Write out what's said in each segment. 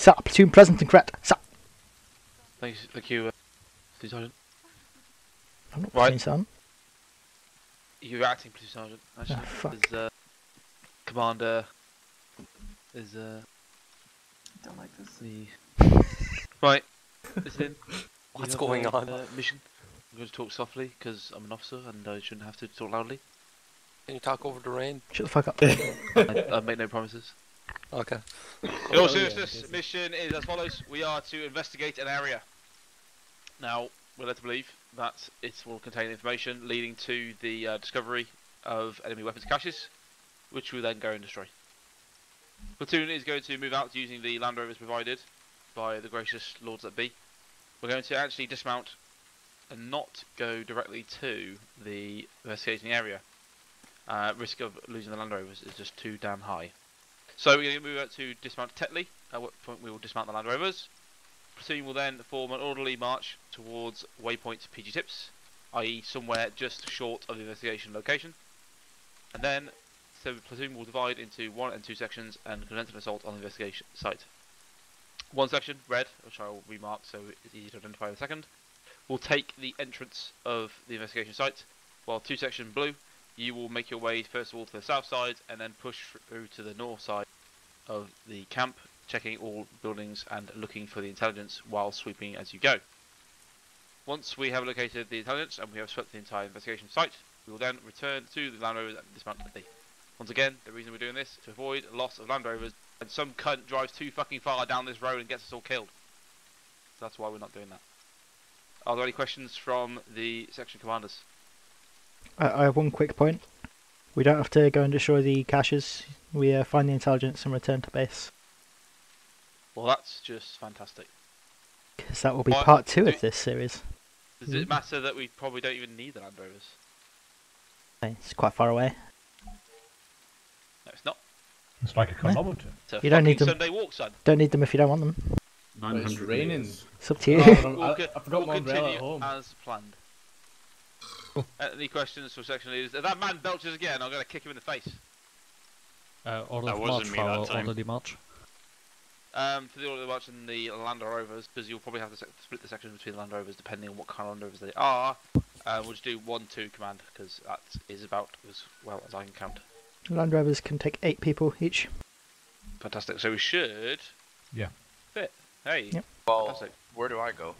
Sir, platoon present and correct. Sir. Thank you, thank you, uh, Platoon Sergeant. I'm not Right. platoon sergeant. You're acting Platoon Sergeant, actually. Ah, fuck. Is, uh, Commander is uh, Don't like this. the right. Listen. What's going a, on? Uh, mission. I'm going to talk softly because I'm an officer and I shouldn't have to talk loudly. Can you talk over the rain? Shut the fuck up. I, I make no promises. Okay. In all seriousness, mission is as follows: We are to investigate an area. Now, we're led to believe that it will contain information leading to the uh, discovery of enemy weapons caches, which we'll then go and destroy. Platoon is going to move out using the Land Rovers provided by the gracious lords that be. We're going to actually dismount and not go directly to the investigating area. Uh, risk of losing the Land Rovers is just too damn high. So we're going to move out to dismount Tetley, at what point we will dismount the Land Rovers. Platoon will then form an orderly march towards waypoint PG tips, i.e. somewhere just short of the investigation location. And then, so the platoon will divide into one and two sections and commence an assault on the investigation site. One section, red, which I will remark so it's easy to identify in a second, will take the entrance of the investigation site, while two section blue, you will make your way first of all to the south side and then push through to the north side of the camp, checking all buildings and looking for the intelligence while sweeping as you go. Once we have located the intelligence and we have swept the entire investigation site, we will then return to the Land Rovers and dismount the Once again, the reason we're doing this is to avoid loss of Land Rovers and some cunt drives too fucking far down this road and gets us all killed. So that's why we're not doing that. Are there any questions from the section commanders? I have one quick point. We don't have to go and destroy the caches. We uh, find the intelligence and return to base. Well, that's just fantastic. Because that will be Why- part two of this series. Does it matter that we probably don't even need the Land Rovers? It's quite far away. No, it's not. It's like a kilometre. It's a You don't need them. Sunday walk, son. Don't need them if you don't want them. But it's 900 raining. It's up to you. Oh, I, We'll, I, I forgot we'll my umbrella continue at home. as planned. Any questions for section leaders? If that man belches again, I'm going to kick him in the face. Uh, order That of wasn't march me for that our time. orderly march. Um, for the order of the march and the Land Rovers, because you'll probably have to split the sections between the Land Rovers depending on what kind of Land Rovers they are. Uh, we'll just do one, two command because that is about as well as I can count. Land Rovers can take eight people each. Fantastic. So we should. Yeah. Fit. Hey. Yep. Well, Fantastic. where do I go?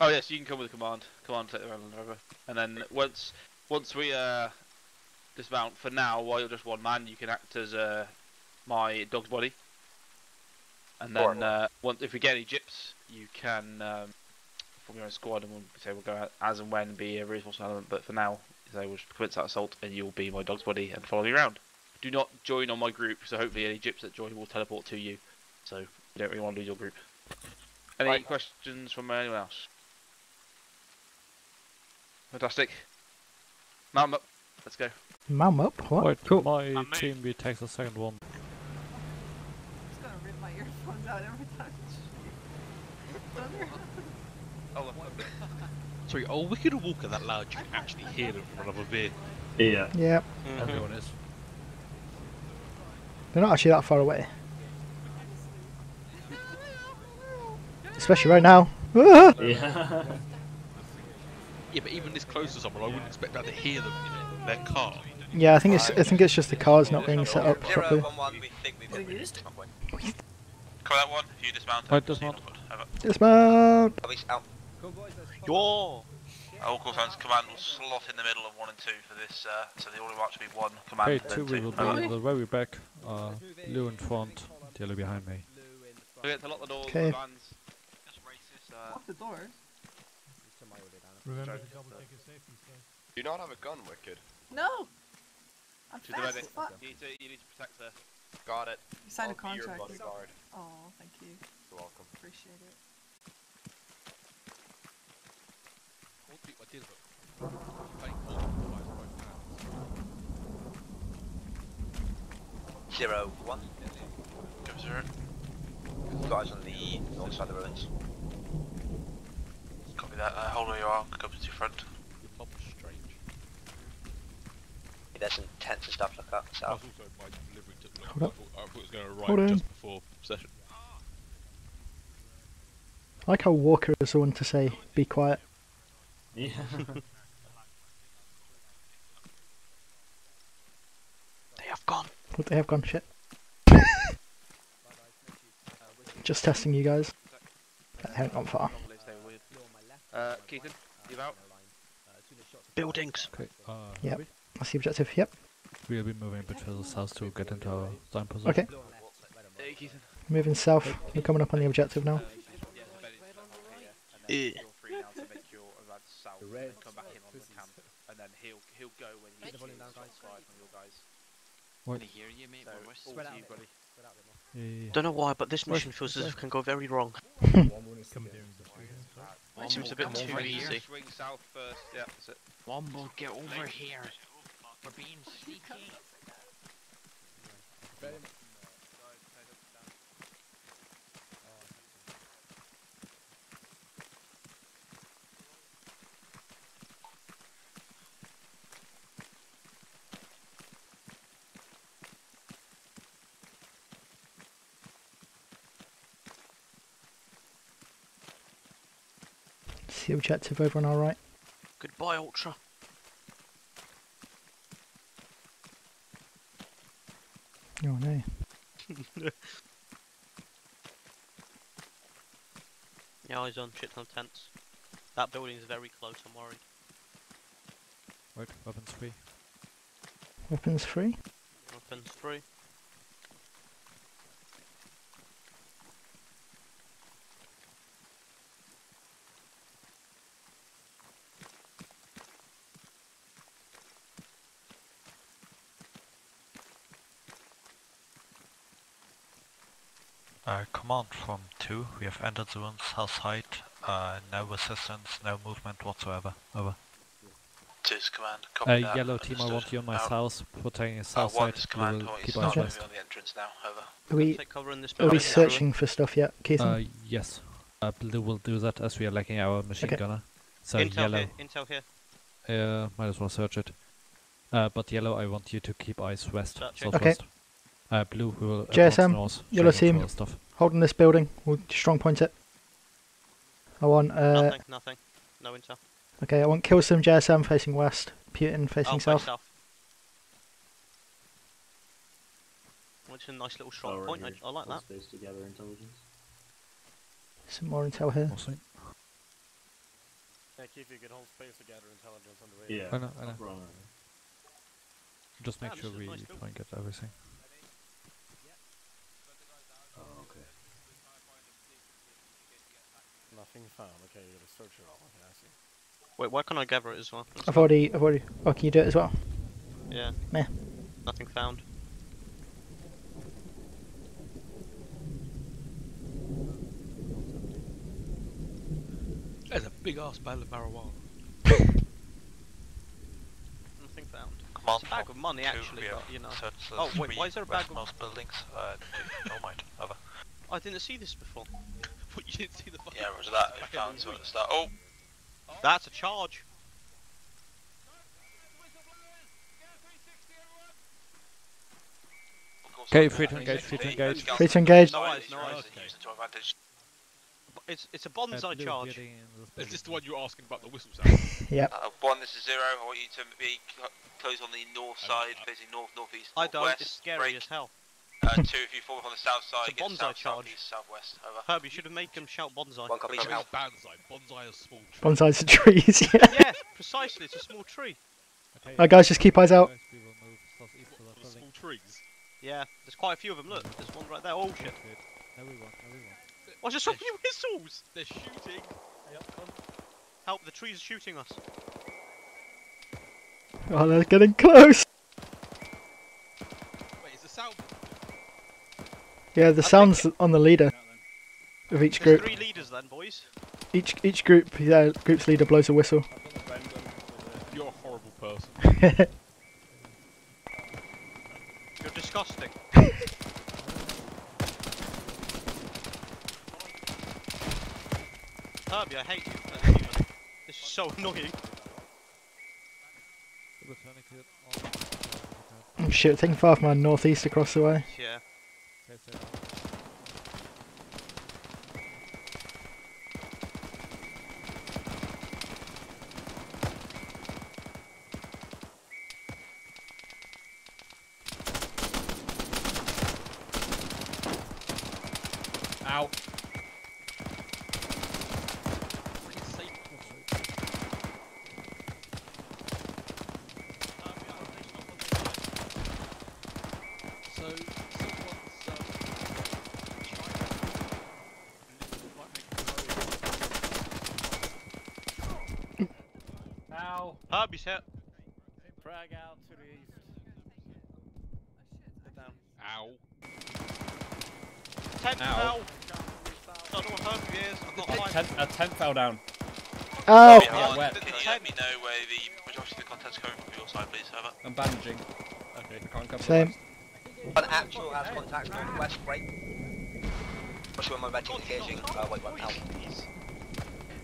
Oh yes, you can come with a command. Command take the Land Rover, and then once once we uh dismount for now, while you're just one man, you can act as uh my dog's body. And then uh, once if we get any JIPs, you can um, form your own squad, and we'll say we'll go out as and when be a resource element. But for now, say we'll just commence that assault, and you'll be my dog's body and follow me around. Do not join on my group, so hopefully any JIPs that join will teleport to you. So you don't really want to lose your group. Any Right. questions from anyone else? Fantastic. Mount 'em up. Let's go. Mount up? What? Wait, Cool. my I'm team we take the second one. I'm just gonna rip my earphones out every time. Thunder. Oh, Sorry, are Wicked Walker that loud you can actually hear them from another vehicle? Yeah. Yeah, Everyone is. they're not actually that far away. Especially right now. Ah! Yeah. Yeah, but even this close to someone, I wouldn't expect that to hear them in their car. Yeah, I think it's I think it's just the cars not being set up properly. one one. We think we've What been are you? to my point. Cover that one. You dismount, Right, I'll dismount. Dismount. Are we out? Yo! All call signs command will slot in the middle of one and two for this. Uh, so the order march will be one command. Okay, then two we will be Over. the very back. Uh, blue in front, yellow behind me. We get to lock the doors. Okay. The vans. Just racist. Uh, Lock the doors. Remember to double check your safety stuff. Do you not have a gun, Wicked? No. I'm to fast as fuck. You need to, you need to protect her. Got it. You signed a I'll be your contract. bodyguard. Oh, thank you. You're welcome. Appreciate it. I want to beat my deal, but playing all otherwise. Zero one. Give us a- Guys on the north side of the ruins. Copy that. Uh, hold where you are. Come to your front. Your pub was strange. There's some tents and stuff like that. I So was also my delivery took long. Hold I up. thought, I thought it was going to Hold arrive on. just before session. I like how Walker is the one to say, be quiet. Yeah. They have gone. What they have gone shit. Just testing you guys. They haven't gone far. Normally stay weird. Uh, Keaton, you out? Buildings. Okay. Uh, Yep. That's the objective. Yep. We'll be moving a bit further south to get into our time position. Okay. Hey, Keaton. Moving south. We're coming up on the objective now. Eh. You're free now to make your run south and then come back in on the camp, and then he'll he'll go when he feels satisfied from your guys. What? hear you, mate. So, all to you, buddy. Yeah, yeah, yeah. Don't know why, but this mission feels as if it can go very wrong. Come down the street. It seems a bit too over easy. here, Swing south first. Yeah, that's it. Wombo, get over here. We're being sneaky. Objective over on our right. Goodbye, Ultra. Oh no. Yeah, eyes on shit ton of tents. That building is very close, I'm worried. Wait, weapons free. Weapons free. Weapons free. Uh, command from 2, we have entered the room south side, uh, no resistance, no movement whatsoever, over. Two's command, Uh, yellow team, I want you on my south, protecting the south side. We will keep eyes west. on the entrance now, over. Are we cover in this are we searching for stuff yet, Keaton? Uh, yes. Uh, blue will do that as we are lacking our machine Okay. gunner. So Intel yellow, here, intel here. uh, might as well search it. Uh, but yellow, I want you to keep eyes west, Searching. southwest. Uh, blue, we will advance JSM, north, yellow checking for team. Stuff. Holding this building. We'll strong point it. I want uh nothing, nothing. No intel. okay, I want Kilsum JSM facing west, Putin facing oh, south. face south. Which is a nice little strong Power point. here. I, I like that. Let's base together intelligence. Some more intel here. Also. Yeah, Keith, you can hold space to gather intelligence on the way. Yeah. I know, I know. Just make Ah, this sure we nice try and get everything. Oh, okay. Nothing found. Okay, you gotta search it all. Okay, I see. Wait, why can't I gather it as well? That's I've already I've already oh can you do it as well? Yeah. Meh. Nothing found. There's a big ass bale of marijuana. Nothing found. Command It's a bag of money, actually, but, you know. Oh, wait, why is there a bag of- westmost buildings, uh, no mind, over. I didn't see this before. What, you didn't see the fucking Yeah, was that, we found some at the start. Oh! That's a charge. Okay, free to engage, free to engage. Free to engage. No eyes, no eyes. Use it to advantage. It's it's a Uh, bonsai blue charge. getting in this Is this the one you were asking about the whistle sound? Yep. Uh, one, this is zero. I want you to be close on the north side, facing north, northeast, I don't. northwest. It's scary break. as hell. Uh, two, if you fall on the south side, It's a bonsai south, charge. southeast, southwest. Over. Herb, you should have made them shout bonsai. One copy, Reach out. Bonsai. Bonsai is small tree. Bonsai's the trees, yeah. yeah, precisely. It's a small tree. Okay, Alright guys, just keep eyes out. guys, we will move southeast to that For building. small trees. Yeah, there's quite a few of them. Look, there's one right there. Oh shit! Good. No, we won't, no, we won't. What's just so many whistles? They're shooting. Help! The trees are shooting us. Oh they're getting close. Wait, is the sound? Yeah, the I sound's on the leader of each There's group. three leaders then, boys. Each each group yeah, group's leader blows a whistle. You're a horrible person. You're disgusting. Herbie, I hate you. as a human. This is so annoying. Returning kit on. Oh shit, taking far from our northeast across the way. Yeah. Okay, stay down. Ow. So, someone's um, Ow. Herb, he's hit. Frag out to the east. Get down. Ow. Tent Ow. fell. Don't know what Herb is. I'm not alive. Tent, a tent fell down. Oh! Copy, Yeah, wet. Can you let me know where the majority of the content's coming from your side, please, over? I'm bandaging. Okay, I can't cover Same. An actual has contact with west break. Especially when my red engaging. Uh, wait, wait, out.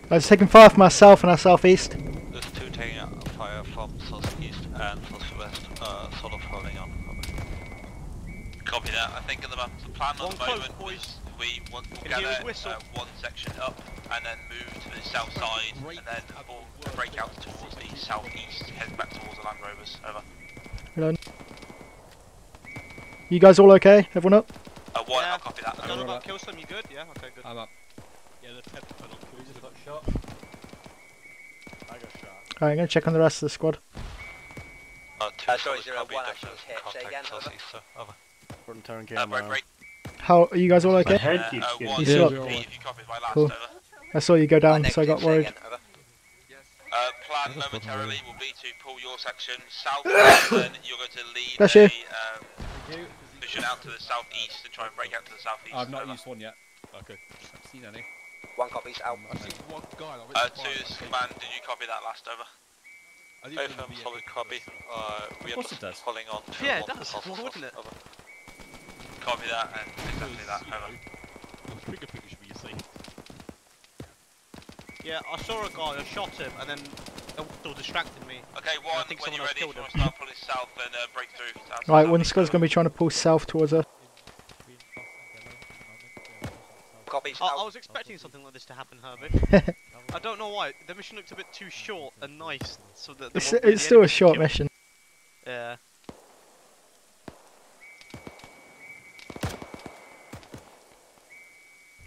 I was taking fire for myself and our southeast. There's two taking out fire from southeast and southwest, uh, sort of holding on. Over. Copy that. I think in the, mo- the plan One at the close, moment boys. was we want to Can you hear gather his whistle? uh, one section up and then move to the south side and then we'll break out towards the southeast, heading back towards the Land Rovers. Over. Hold on. You guys all okay? Everyone up? Uh, one, Yeah. I'll copy that. I don't know about Killsome, you good? Yeah, okay, good. I'm up. Yeah, the tent fell on. Who just got shot? I got shot. Alright, I'm gonna check on the rest of the squad. Uh, two Uh, sorry, solid zero copy, one definite actually was hit. Say again, over. southeast, so, over. Front turn Uh, break, break. How are you guys all My okay? head Uh, keeps uh, getting one, You still up? if you copy my last, Cool. over. I saw you go down, Uh, so I got worried. again, over. Uh, plan momentarily will be to pull your section south, and then you're going to lead Bless a you. um, mission out to the southeast and try and break out to the southeast. I've not over. used one yet. Okay. I've seen any. One copy's out. I see one guy. I Uh, to to fire, command, did you copy that last over? I Both of them solid copy. Uh, we are course it just does. holding on to Yeah, it does. task Why wouldn't it? Over. Copy that and exactly that. Because, Over. you the trigger finger should be your safe. Yeah, I saw a guy, I shot him, and then it still distracted me. Okay, I think When you're ready, if you want to start pulling south and uh, break through. south- Right, one southeast, gonna be trying to pull south towards us. Copies I, I was expecting something like this to happen, Herbie. I don't know why. The mission looked a bit too short and nice, so that It's, it's any still a short kill. mission. Yeah.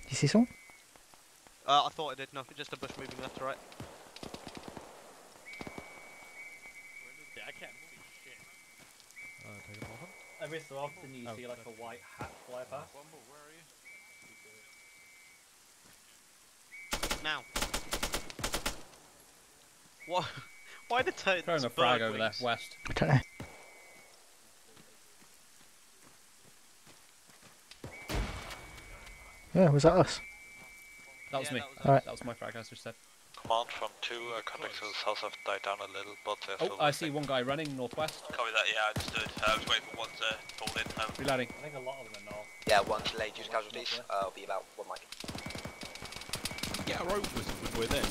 You see someone? Uh, I thought I did. No, just a bush moving left to right. Yeah, I can't see shit. Uh, take a moment. Every so often you Oh, see like a white hat fly past. Now. What? Why the turns? Throwing a frag over there, west. I don't know. Yeah, was that us? That was Yeah, me. that was Uh, Alright. That was my frag, as just said. Command from two uh, contacts to the south have died down a little, but they're Oh, I see one guy running northwest. Copy that, yeah, I understood. Uh, I was waiting for one to fall in. Um, Reloading. I think a lot of them are north. Yeah, one delayed use casualties. Uh, will be about one mic. Get our own whistle when we're there.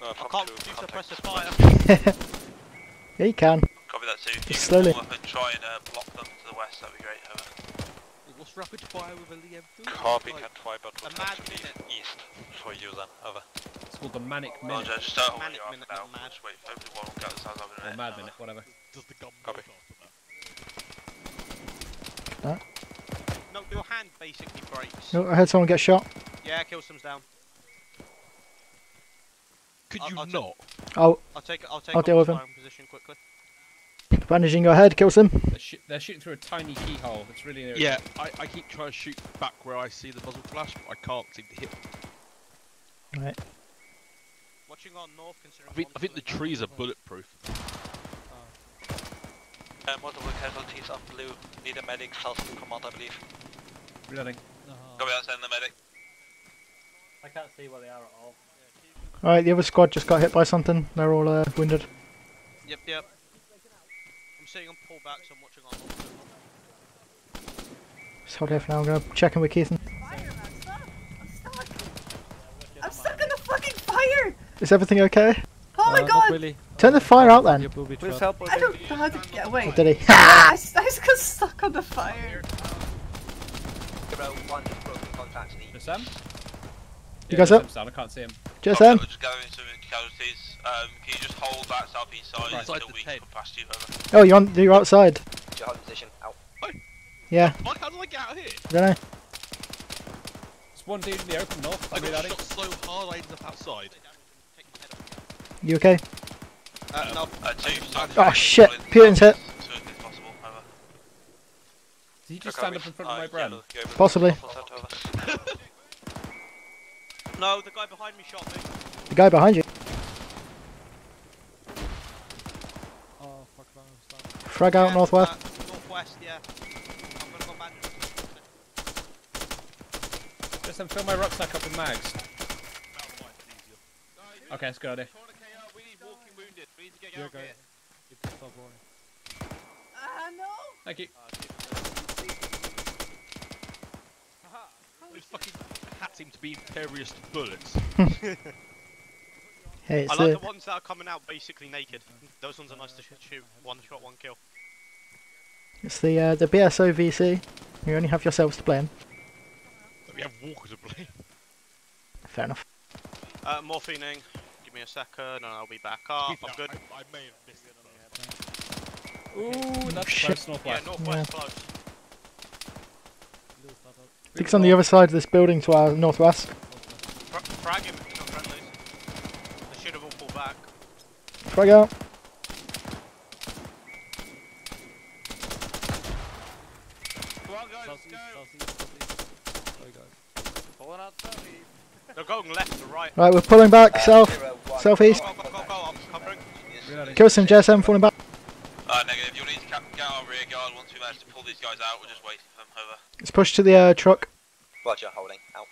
uh, I can't two do contacts. suppressive fire. Yeah, you can. Copy that too. If you Just can slowly. pull up and try and uh, block them to the west, that'd be great. Over. What's rapid fire with a Liam? Copy, Like, can try, but we'll a mad have to leave minute. east for you then. Over. It's called the Manic Minute. Roger, just hold Manic you minute, off now. not mad. Just wait, hopefully one will get the sounds over in a Or minute. Mad Over. Minute, whatever. Does the gun Copy. work after that? No, your hand basically breaks. Oh, I heard someone get shot. Yeah, kill some's down. Could I'll- you I'll take- not? Oh, I'll take I'll take I'll off deal the with him. firing position quickly. Bandaging your head, kills them. They're, sh- they're shooting through a tiny keyhole. It's really near. Yeah, I, I keep trying to shoot back where I see the muzzle flash, but I can't seem to hit. Right. Watching on north, considering. I think I think on the trees are bulletproof. Uh, multiple casualties on blue. Need a medic south of command, I believe. Reloading. Copy that, send the medic. I can't see where they are at all. Alright, the other squad just got hit by something. They're all uh, wounded. Yep, yep. I'm seeing them pull back, so I'm watching on. Just hold here for now. I'm gonna check in with Keithan. Fire, man! I'm stuck! I'm stuck in the fucking fire! Is everything okay? Oh my Uh, god! Really. Turn the fire out then. You will be Please trapped. help. I don't know how to get away. Oh, did he? Ah, I just I just got stuck on the fire. Zero one just broken contact to the Just Sam? You guys up? Sam's down. I can't see him. Just Copy, we're just gathering some casualties. Um, can you just hold that southeast side Right. until we come past you? Over. Oh, you're on. You're outside. your home position out. Yeah, Fuck, how did I get out of here? don't know. There's one dude in the open north. I I mean, got shot so hard I ended up outside. You okay? Uh, no, Uh, two, Oh shit, Putin's hit. As soon as possible, over. Did he just stand up in front of my brand? Possibly. No, the guy behind me shot me. The guy behind you. Oh, fuck, no, stop. Frag out Yeah, northwest. uh, northwest, yeah. I'm gonna go back. Just then fill my rucksack up with mags. Okay, let's go, Addy. We need walking wounded. We need to get Yeah, out go. here. You can stop rolling. Ah, no! Thank you. Those fucking hats seem to be impervious to bullets. Hey, I like the the ones that are coming out basically naked. Those ones are nice to shoot. One shot, one kill. it's the uh, the BSO VC. You only have yourselves to blame. we have walkers to blame. Fair enough. Uh, morphining. Give me a second and I'll be back up. I'm good. I, I may have missed it. Ooh, that's shit. close Yeah, northwest. northwest close. I think it's on the other side of this building to our northwest. Fra- frag him if you're not friendlies. They should have all pulled back. Frag out. Come on, guys, let's go. southeast, southeast. Sorry, guys. Pulling out southeast. They're going left to right. Right, we're pulling back south, southeast. Go, go, go, go, I'm covering. Kill some JSM falling back. Uh, negative. You'll need to get our rear guard once we manage to pull these guys out. We'll just wait for them over. Let's push to the uh, truck. Roger, holding. Out.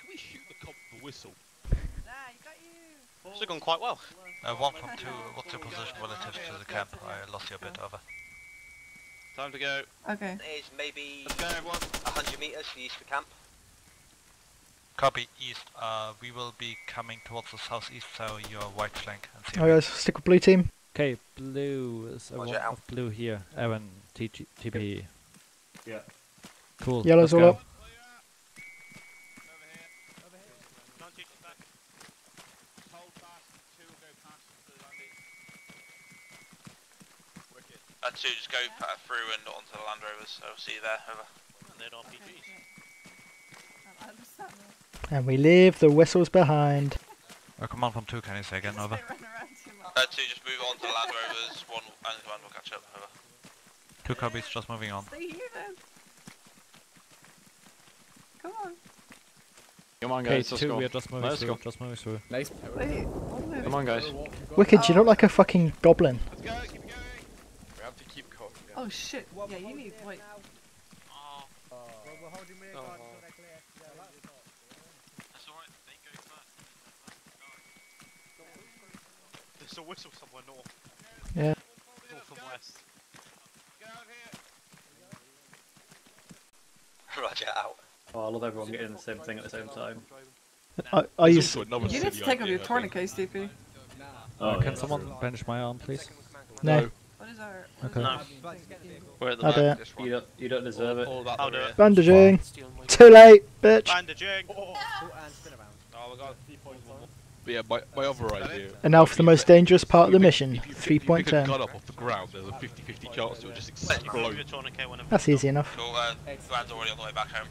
Can we shoot the cop with the whistle? You got you! It's gone quite well. Uh, one from two. What's your position relative to the camp? I lost you a bit. Over. Time to go. Okay. Is maybe Let's go, everyone. 100 meters to the east of camp. Copy east. Uh, we will be coming towards the southeast, so your right flank. And see Oh, guys, stick with blue team. Okay, blue is a Roger, one out. of blue here. Aaron, TG, TP. Yeah. Cool. Yellow's let's all go. up. Don't teach us back. Hold fast. Two will go past the landing. Wicked. Uh, just go through and onto the Land Rovers. So see you there. Over. They're RPGs. I understand that. And we leave the whistles behind. Uh, command from two. Can you say again? Over. they run around too much. Uh, two, just move on to the Land Rovers. One and command will catch up. Over. Two copies, just moving on. Stay here then. Come on. Come on, Okay, guys. let's two, go. we are just moving Let's through. go. Just moving through. Nice. Wait. Come on, guys. Wicked, you look like a fucking goblin. Let's go. Keep going. We have to keep going. Oh shit. Yeah, you need like. That's alright. They. There's a whistle somewhere north. Yeah. North and west. Get out here. Roger, out. Oh, I love everyone getting the same thing at the same time. I, are you? There's s- also another You need to take off your tourniquet, think. tourniquets, DP. Oh, Uh, can yeah, someone that's bench my arm, please? No. What is our? Okay. No. We're at the I'll do back. it. This it. one. You don't, you don't deserve it. All about I'll do rear. it. Bandaging. Too late, bitch. Bandaging. Oh, we got. But yeah, my, my other idea. And now for the most dangerous part of the mission. If you, Three if you point turn. gun up off the ground, there's a 50-50 chance it will just explode. your tourniquet whenever. That's easy enough. Cool. Uh, Grand's already on the way back home.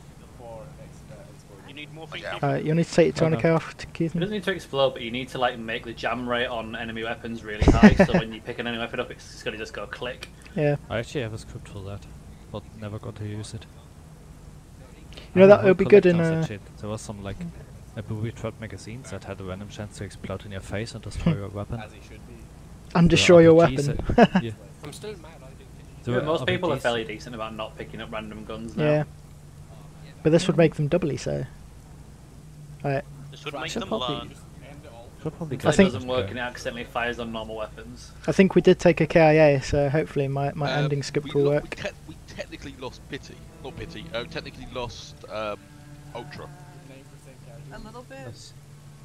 You need morphine. Yeah. DP. Alright, you'll need to take your tourniquet off, to It doesn't need to explode, but you need to like make the jam rate on enemy weapons really high, so when you pick an enemy weapon up, it's just gonna just go click. Yeah. I actually have a script for that, but never got to use it. You know, that would be good in collectors and uh, shit. There was some like a booby trap magazines that had a random chance to explode in your face and destroy your weapon. and destroy are your weapon. that- yeah. I'm still mad. I didn't There Yeah, were most people are fairly decent about not picking up random guns now. Yeah. But this would make them doubly so. Alright, This would make them probably- learn. should probably If get it think- doesn't work and it accidentally fires on normal weapons. I think we did take a KIA, so hopefully my, my Um, ending script will lo- work. We, te- we technically lost Pity. Not Pity. Uh, technically lost um, Ultra. A little bit.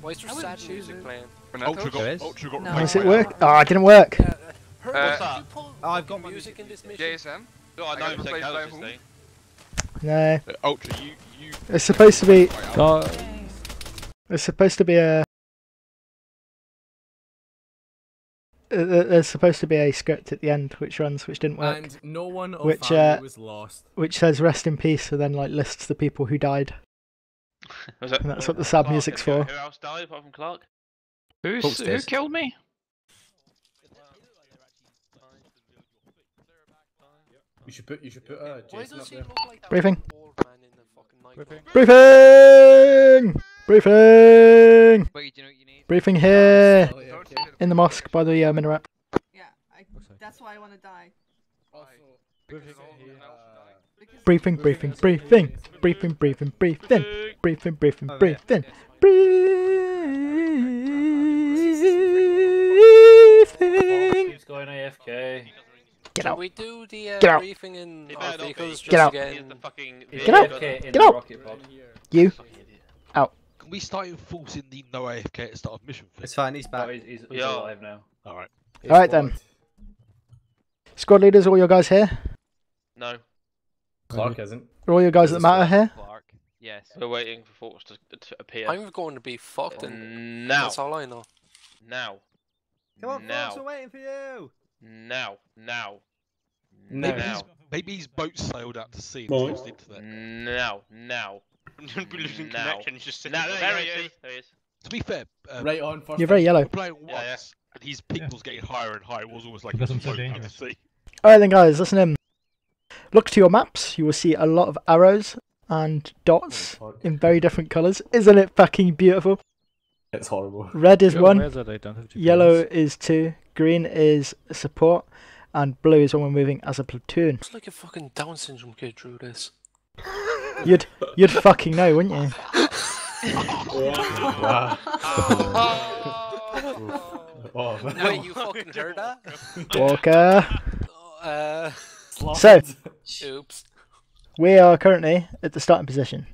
Why is there I wouldn't sad music it. playing? Ultra got. Ultra got No. replaced Does it work? Alpha. Oh, it didn't work. Herb, What's that? Oh, I've got music in this mission? JSM. No, I I know got it's replaced No. Uh, Ultra, you you. It's supposed to be. by Alpha. Go. Yay. It's supposed to be a. uh, there's supposed to be a script at the end which runs, which didn't work, And no one of Which, uh, was lost. which says "rest in peace" and then like lists the people who died. Was that- And that's what the sad Clark music's for. Who else died apart from Clark? Who's, who killed me? You should put you should put uh, Jason up there. Briefing. Briefing. Briefing. Briefing. Wait, do you know what you need? Briefing here in the mosque by the uh, minaret. Yeah, I, that's why I want to die. Briefing, briefing, briefing, briefing, briefing, briefing, briefing, briefing, Oh, briefing, briefing. Keeps going AFK. Get Can out. we do the uh, Get out. briefing in It our better not vehicles be. Get out. just He's again? the fucking Get out. Get out. You out. Can we start enforcing the no AFK at the start of mission? It's fine, he's back. Oh, he's, he's, he's Yeah. alive now. Alright. All right then. Squad leaders, all your guys here. No. Clark isn't. Are all your guys that matter here? Clark. Yes. We're waiting for Forks to, to appear. I'm going to be fucked in. now. That's all I know. Now. Come on, now. folks, we're waiting for you. Now. Now. Maybe Now. his, maybe his boat sailed out to sea and Boy. into that. Now. Now. Be losing now. connection, he's just sitting Now, there. there There he he is. is. There he is. To be fair, uh, Right on first. You're very yellow. we're playing once, Yeah, yeah. and his ping was getting higher and higher. It was almost like Because a I'm so out to dangerous. sea. All right then, guys, listen in. Look to your maps. You will see a lot of arrows and dots in very different colours. Isn't it fucking beautiful? It's horrible. Red is Yeah, one, where's that I don't have GPS? yellow is two, green is support, and blue is when we're moving as a platoon. It's like a fucking Down syndrome kid drew this. You'd you'd fucking know, wouldn't you? wow. oh, man. Wait, you fucking heard that? Walker. Uh, So oops. we are currently at the starting position.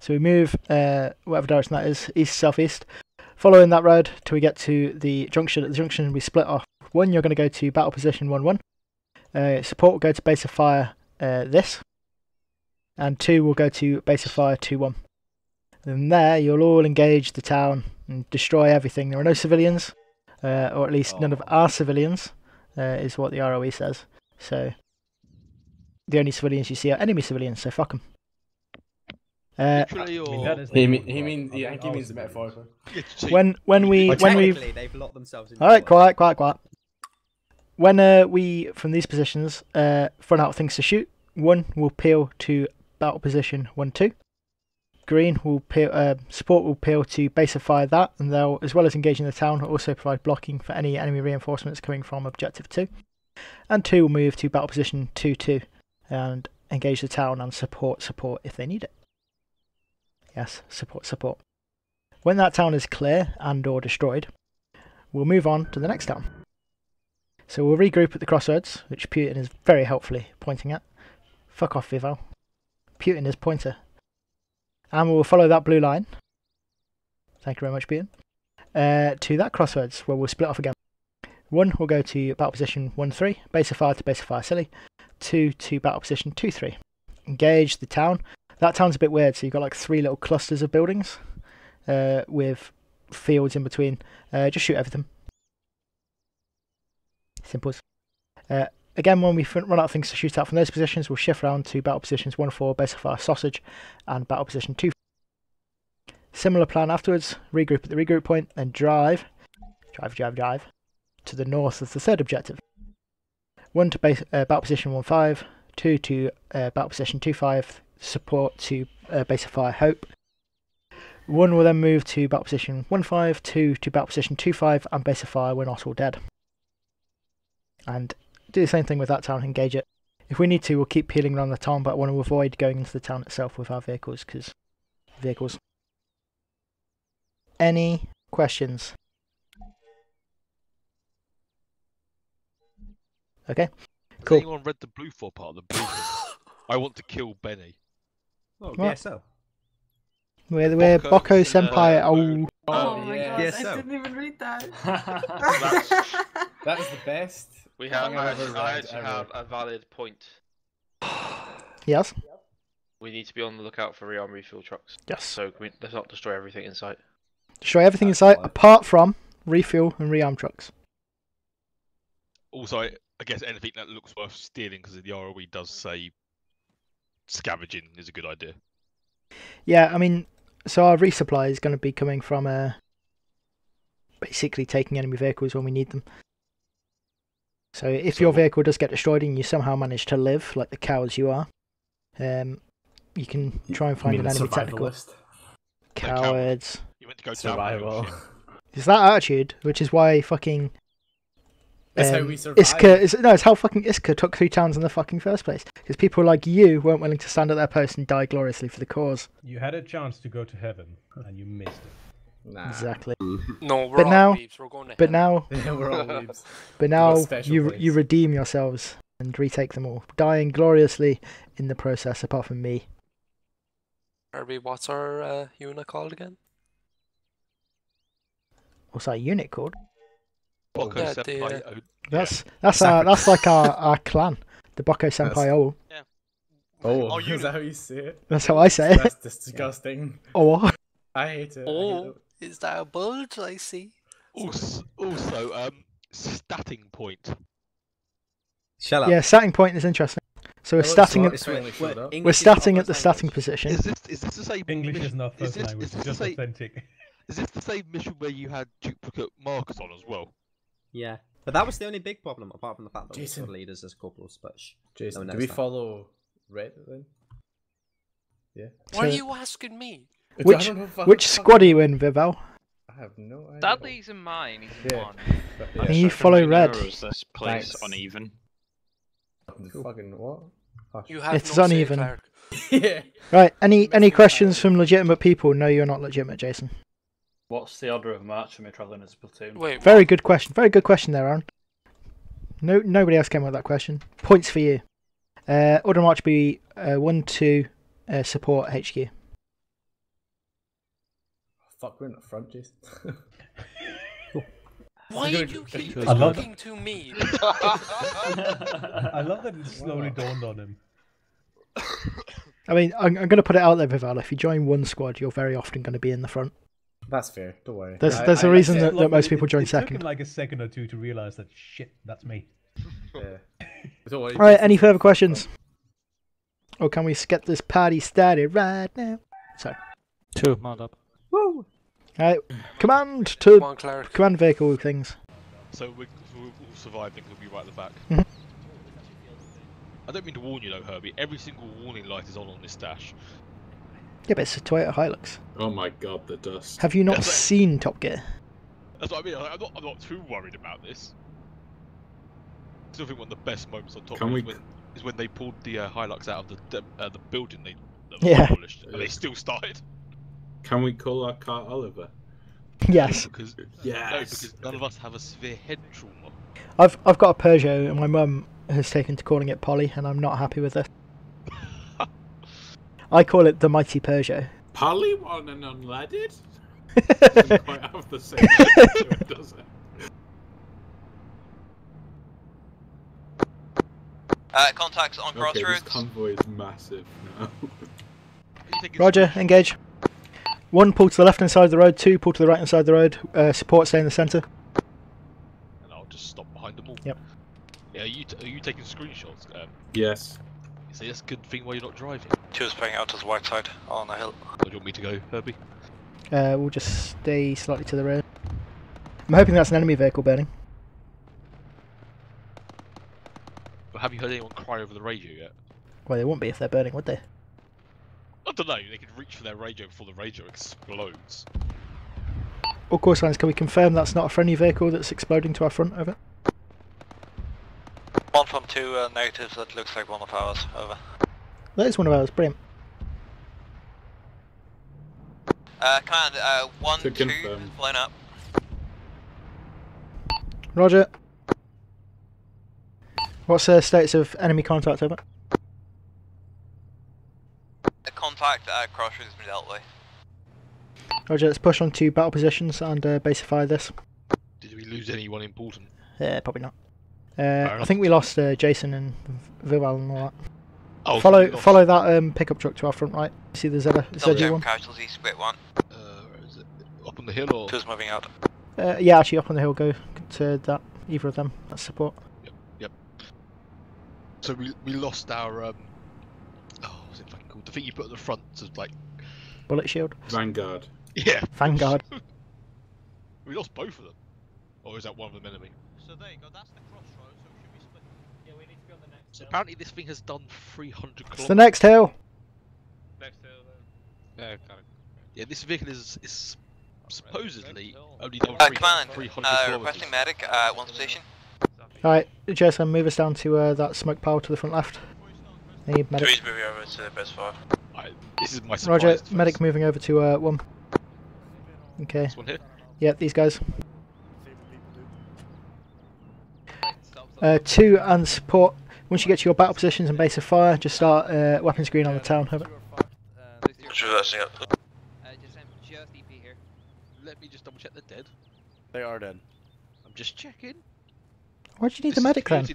So we move uh, whatever direction that is, east southeast, following that road till we get to the junction. At the junction, we split off. One, you're going to go to battle position one one. Uh, support will go to base of fire uh, this, and two will go to base of fire two one. Then there, you'll all engage the town and destroy everything. There are no civilians, uh, or at least none of our civilians, uh, is what the ROE says. So the only civilians you see are enemy civilians. So fuck them. Uh, Literally, or I mean, that is He the- mean he mean yeah, I think he means the metaphorical. when when we But when we they've locked themselves in. all right quiet quiet quiet. When uh, we from these positions uh, front out things to shoot one will peel to battle position one two. Green will peel uh, support will peel to base of fire that and they'll as well as engaging the town also provide blocking for any enemy reinforcements coming from objective two. And two will move to battle position two two and engage the town and support support if they need it yes support support when that town is clear and or destroyed we'll move on to the next town. So we'll regroup at the crossroads, which Putin is very helpfully pointing at. Fuck off, Vival. Putin is pointer. And we'll follow that blue line. Thank you very much, Putin. Uh, to that crossroads, where we'll split off again. One we'll go to battle position 1 3, base of fire to base of fire silly. Two to battle position 2 3. Engage the town. That town's a bit weird, so you've got like three little clusters of buildings uh, with fields in between. Uh, just shoot everything. Simple. Uh, again, when we run out of things to shoot out from those positions, we'll shift around to battle positions 1 4, base of fire sausage, and battle position 2. Similar plan afterwards, regroup at the regroup point, then drive, drive, drive, drive, to the north of the third objective. 1 to base, uh, battle position 1 5, 2 to uh, battle position 2 5, support to uh, base of fire hope, one will then move to battle position 1 5, 2 to battle position 2 5, and base of fire when not all dead. And do the same thing with that town, engage it. If we need to, we'll keep peeling around the town, but I want to avoid going into the town itself with our vehicles, because vehicles. Any questions? Okay, Has cool. anyone read the blue for part of the briefing? I want to kill Benny. Oh, What? yeah, so. We're, we're Boko Boko uh, Senpai. Oh, Oh, my yeah. god, Yes, I didn't even read that. That is the best. We have. thing I I've ever actually, I actually ever. have a valid point. yes, We need to be on the lookout for rearm refuel trucks. yes. So we, let's not destroy everything in sight. Destroy everything in sight apart from refuel and rearm trucks. Also, I, I guess anything that looks worth stealing because the ROE does say scavenging is a good idea. Yeah, I mean, so our resupply is going to be coming from uh, basically taking enemy vehicles when we need them. So if your So- vehicle does get destroyed and you somehow manage to live, like the cowards you are, um, you can try and find an enemy technical. Cowards. You went to go Survival. down. It's that attitude, which is why fucking. That's how um, we survive. Iska, is, no, it's how fucking Iska took three towns in the fucking first place. Because people like you weren't willing to stand at their post and die gloriously for the cause. You had a chance to go to heaven and you missed it. Nah. Exactly. No, we're But all now, weebs, we're going to but hell. now, Yeah, we're all weebs. but now you place. you redeem yourselves and retake them all, dying gloriously in the process. Apart from me, Herbie, what's our uh, unit called again? what's that unit called? Boko Yeah, Senpai the, uh, O- That's that's our that's like our, our clan, the Boko Senpai. Oh, Oh, Oh, is unit. that how you say it? That's how I say it. That's disgusting. oh, I hate it. I hate Oh, it. is that a bulge I see? Also, also, um, statting point. Shut up. yeah. Starting point is interesting. So we're Oh, starting at finally showed up. we're starting at the first starting language. position. Is this is this the same English mission- is not first this, language, Is this, just the same, authentic. is this the same mission where you had duplicate markers on as well? Yeah. But that was the only big problem, apart from the fact that we Jason. saw leaders as corporals, but shh. Jason, No do we that. follow Red then? Yeah. Why are you asking me? Which don't know if I- which squad are you in, Vival? I have no idea. Sadly, he's in mine. He's in Yeah. one. But, Can yeah, you follow red? now, Narrows this place Thanks. uneven. Fucking what? Hush. You have It's no uneven. Yeah. Right. Any any questions from legitimate people? No, you're not legitimate, Jason. What's the order of march for me travelling as a platoon? Wait, Very what? good question. Very good question there, Aaron. No, nobody else came up with that question. Points for you. Uh, order of march be uh, one two uh, support HQ. Fuck, we're in the front, Jason. Why Good. do you keep I love talking to me? I love that it slowly dawned on him. I mean, I'm, I'm going to put it out there, Vival. If you join one squad, you're very often going to be in the front. That's fair. Don't worry. There's I- there's a I- reason I- that, that most people it, join it took second. like a second or two to realise that shit, that's me. Yeah. All right. Any further questions? Or can we get this party started right now? Sorry. Two, mount up. Woo! All right. Command to Come on, command vehicle things. So we, we'll, we'll survive and we'll be right at the back. Mhm. I don't mean to warn you though, Herbie. Every single warning light is on on this dash. Yeah, but it's a Toyota Hilux. Oh my god, the dust. Have you not That's right. seen Top Gear? That's what I mean. I'm not, I'm not too worried about this. I still think one of the best moments on Top Gear we is when, is when they pulled the uh, Hilux out of the uh, the building they that Yeah. demolished, and they still started. Can we call our car Oliver? Yes. Because no, because none of us have a severe head trauma. I've I've got a Peugeot, and my mum has taken to calling it Polly, and I'm not happy with it. I call it the mighty Peugeot. Polly one and unleaded? Doesn't quite have the same to it, does it? Uh, contacts on Okay, crossroads. this convoy is massive now. You think it's Roger, engage. One, pull to the left hand side of the road. Two, pull to the right hand side of the road. Uh, support, stay in the centre. and I'll just stop behind them all. Yep. Yeah, are you, t- are you taking screenshots? Um, yes. See, that's a good thing while you're not driving. Two is playing out to the white side on the hill. Where do you want me to go, Herbie? Uh, we'll just stay slightly to the rear. I'm hoping that's an enemy vehicle burning. But have you heard anyone cry over the radio yet? Well, they won't be if they're burning, would they? I don't know. They could reach for their radio before the radio explodes. All course lines, can we confirm that's not a friendly vehicle that's exploding to our front? Over. One from two uh, negatives, that looks like one of ours. Over. That is one of ours. Brilliant. Uh, command, uh, one, To two, confirm. line up. Roger. What's the status of enemy contact? Over. The contact at crossroads has been dealt with. Roger. Let's push on to battle positions and uh, basify this. Did we lose anyone important? Yeah, probably not. Uh, I think we lost uh, Jason and Vival and all that. Oh, follow we follow that um, pickup truck to our front right. See the Z Double ZG check one. casualty, split one. Uh, where is it? Up on the hill or? Two's moving out. Uh, yeah, actually up on the hill. Go to that. Either of them. That's support. Yep. So we we lost our um. Oh, what's it fucking called? The thing you put at the front to like. Bullet shield. Vanguard. Yeah. Vanguard. we lost both of them. Or is that one of them enemy? So there you go, that's the crossroads, so we should be split. Yeah, we need to be on the next. So apparently this thing has done 300 kilometers. It's the next hill. Next hill then. Yeah, kind of. Yeah, this vehicle is is supposedly only done Uh, three- command, 300 uh, kilometers. requesting medic, uh, one station. Alright, Jason, move us down to uh, that smoke pile to the front left. Need medic. Please move over to the best five. I, this is my Roger, surprise. medic moving over to uh, one. Okay. This one here. Yep, these guys. Uh, two and support. Once you get to your battle positions and base of fire, just start uh, weapons green on the town. Over. Reversing up. Uh, just, um, just EP here. Let me just double check they're dead. They are dead. I'm just checking. Why do you need This the a medic then?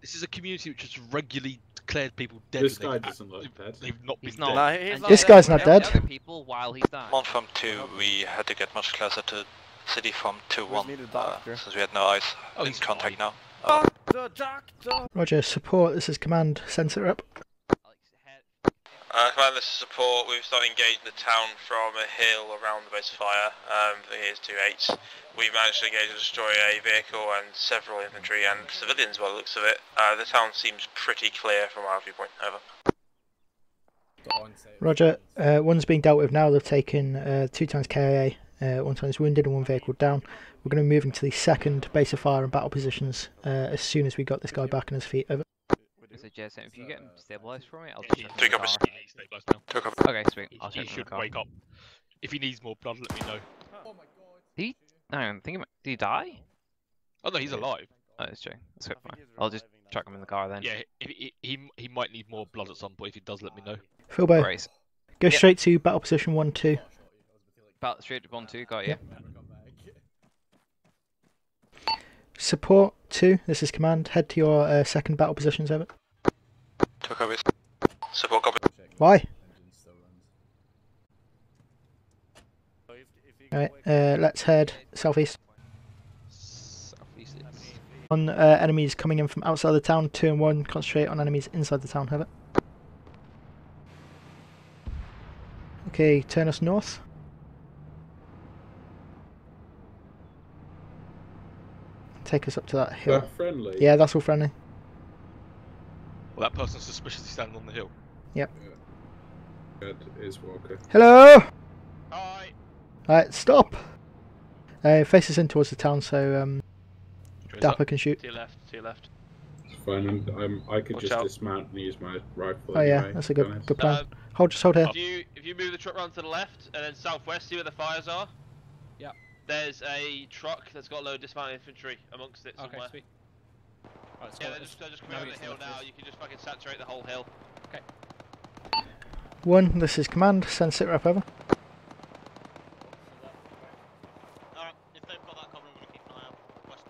This is a community which has regularly declared people dead. This guy doesn't look dead. They've not He's been not. dead. Nah, he's not This the- guy's not dead. other people while he's dying. One from two, we had to get much closer to city from two one, uh, since we had no eyes Oh, in contact fine. now. Uh, Doctor, doctor. Roger, support. This is command. Sensor up. Uh, command, this is support. We've started engaging the town from a hill around the base of fire. Um, here's two eights. We've managed to engage and destroy a vehicle and several infantry and civilians by the looks of it. Uh, the town seems pretty clear from our viewpoint. Over. Roger. Uh, one's being dealt with now. They've taken uh, two times KIA, uh, one times wounded, and one vehicle down. We're going to move into the second base of fire and battle positions uh, as soon as we got this guy back on his feet. Over. So Jason, if you get him stabilized for me, I'll He- just he- check Two in the car. He's stabilised. Took up. Okay, sweet. I'll He check in should wake up. If he needs more blood, let me know. Oh my Did he? No, I'm thinking. about- Did he die? Oh no, he's alive. Oh, it's true. That's good. Fine. I'll just chuck him in the car then. Yeah, if he, he he might need more blood at some point. If he does, let me know. Philbo, Grace. go Yep. straight to battle position one two. About straight to one two. Got you. Support two. This is command. Head to your uh, second battle positions. Over. Two copies. Support copy. Why? Alright, uh, let's head southeast. Southeast. is- On uh, enemies coming in from outside the town, two and one. Concentrate on enemies inside the town. Have it. Okay, turn us north. Take us up to that hill. That friendly? Yeah, that's all friendly. Well, that person's suspiciously standing on the hill. Yep. That is Walker. Hello. Hi. Alright, stop. Uh, face us in towards the town, so um, Dapper up. can shoot. To your left. To your left. It's fine. I'm, I'm, I could Watch just out. dismount and use my rifle. Oh yeah, that's a good honest. good plan. Um, Hold, just hold here. If you if you move the truck round to the left and then southwest, see where the fires are. Yeah. There's a truck that's got a load of dismounted infantry amongst it Okay, somewhere. sweet. Alright, let's Yeah, go. they're just, they're just coming now over the hill now. first. You can just fucking saturate the whole hill. Okay. One, this is command. Send sit rep over. Alright, if they've got that cover, I'm gonna keep an eye out. West.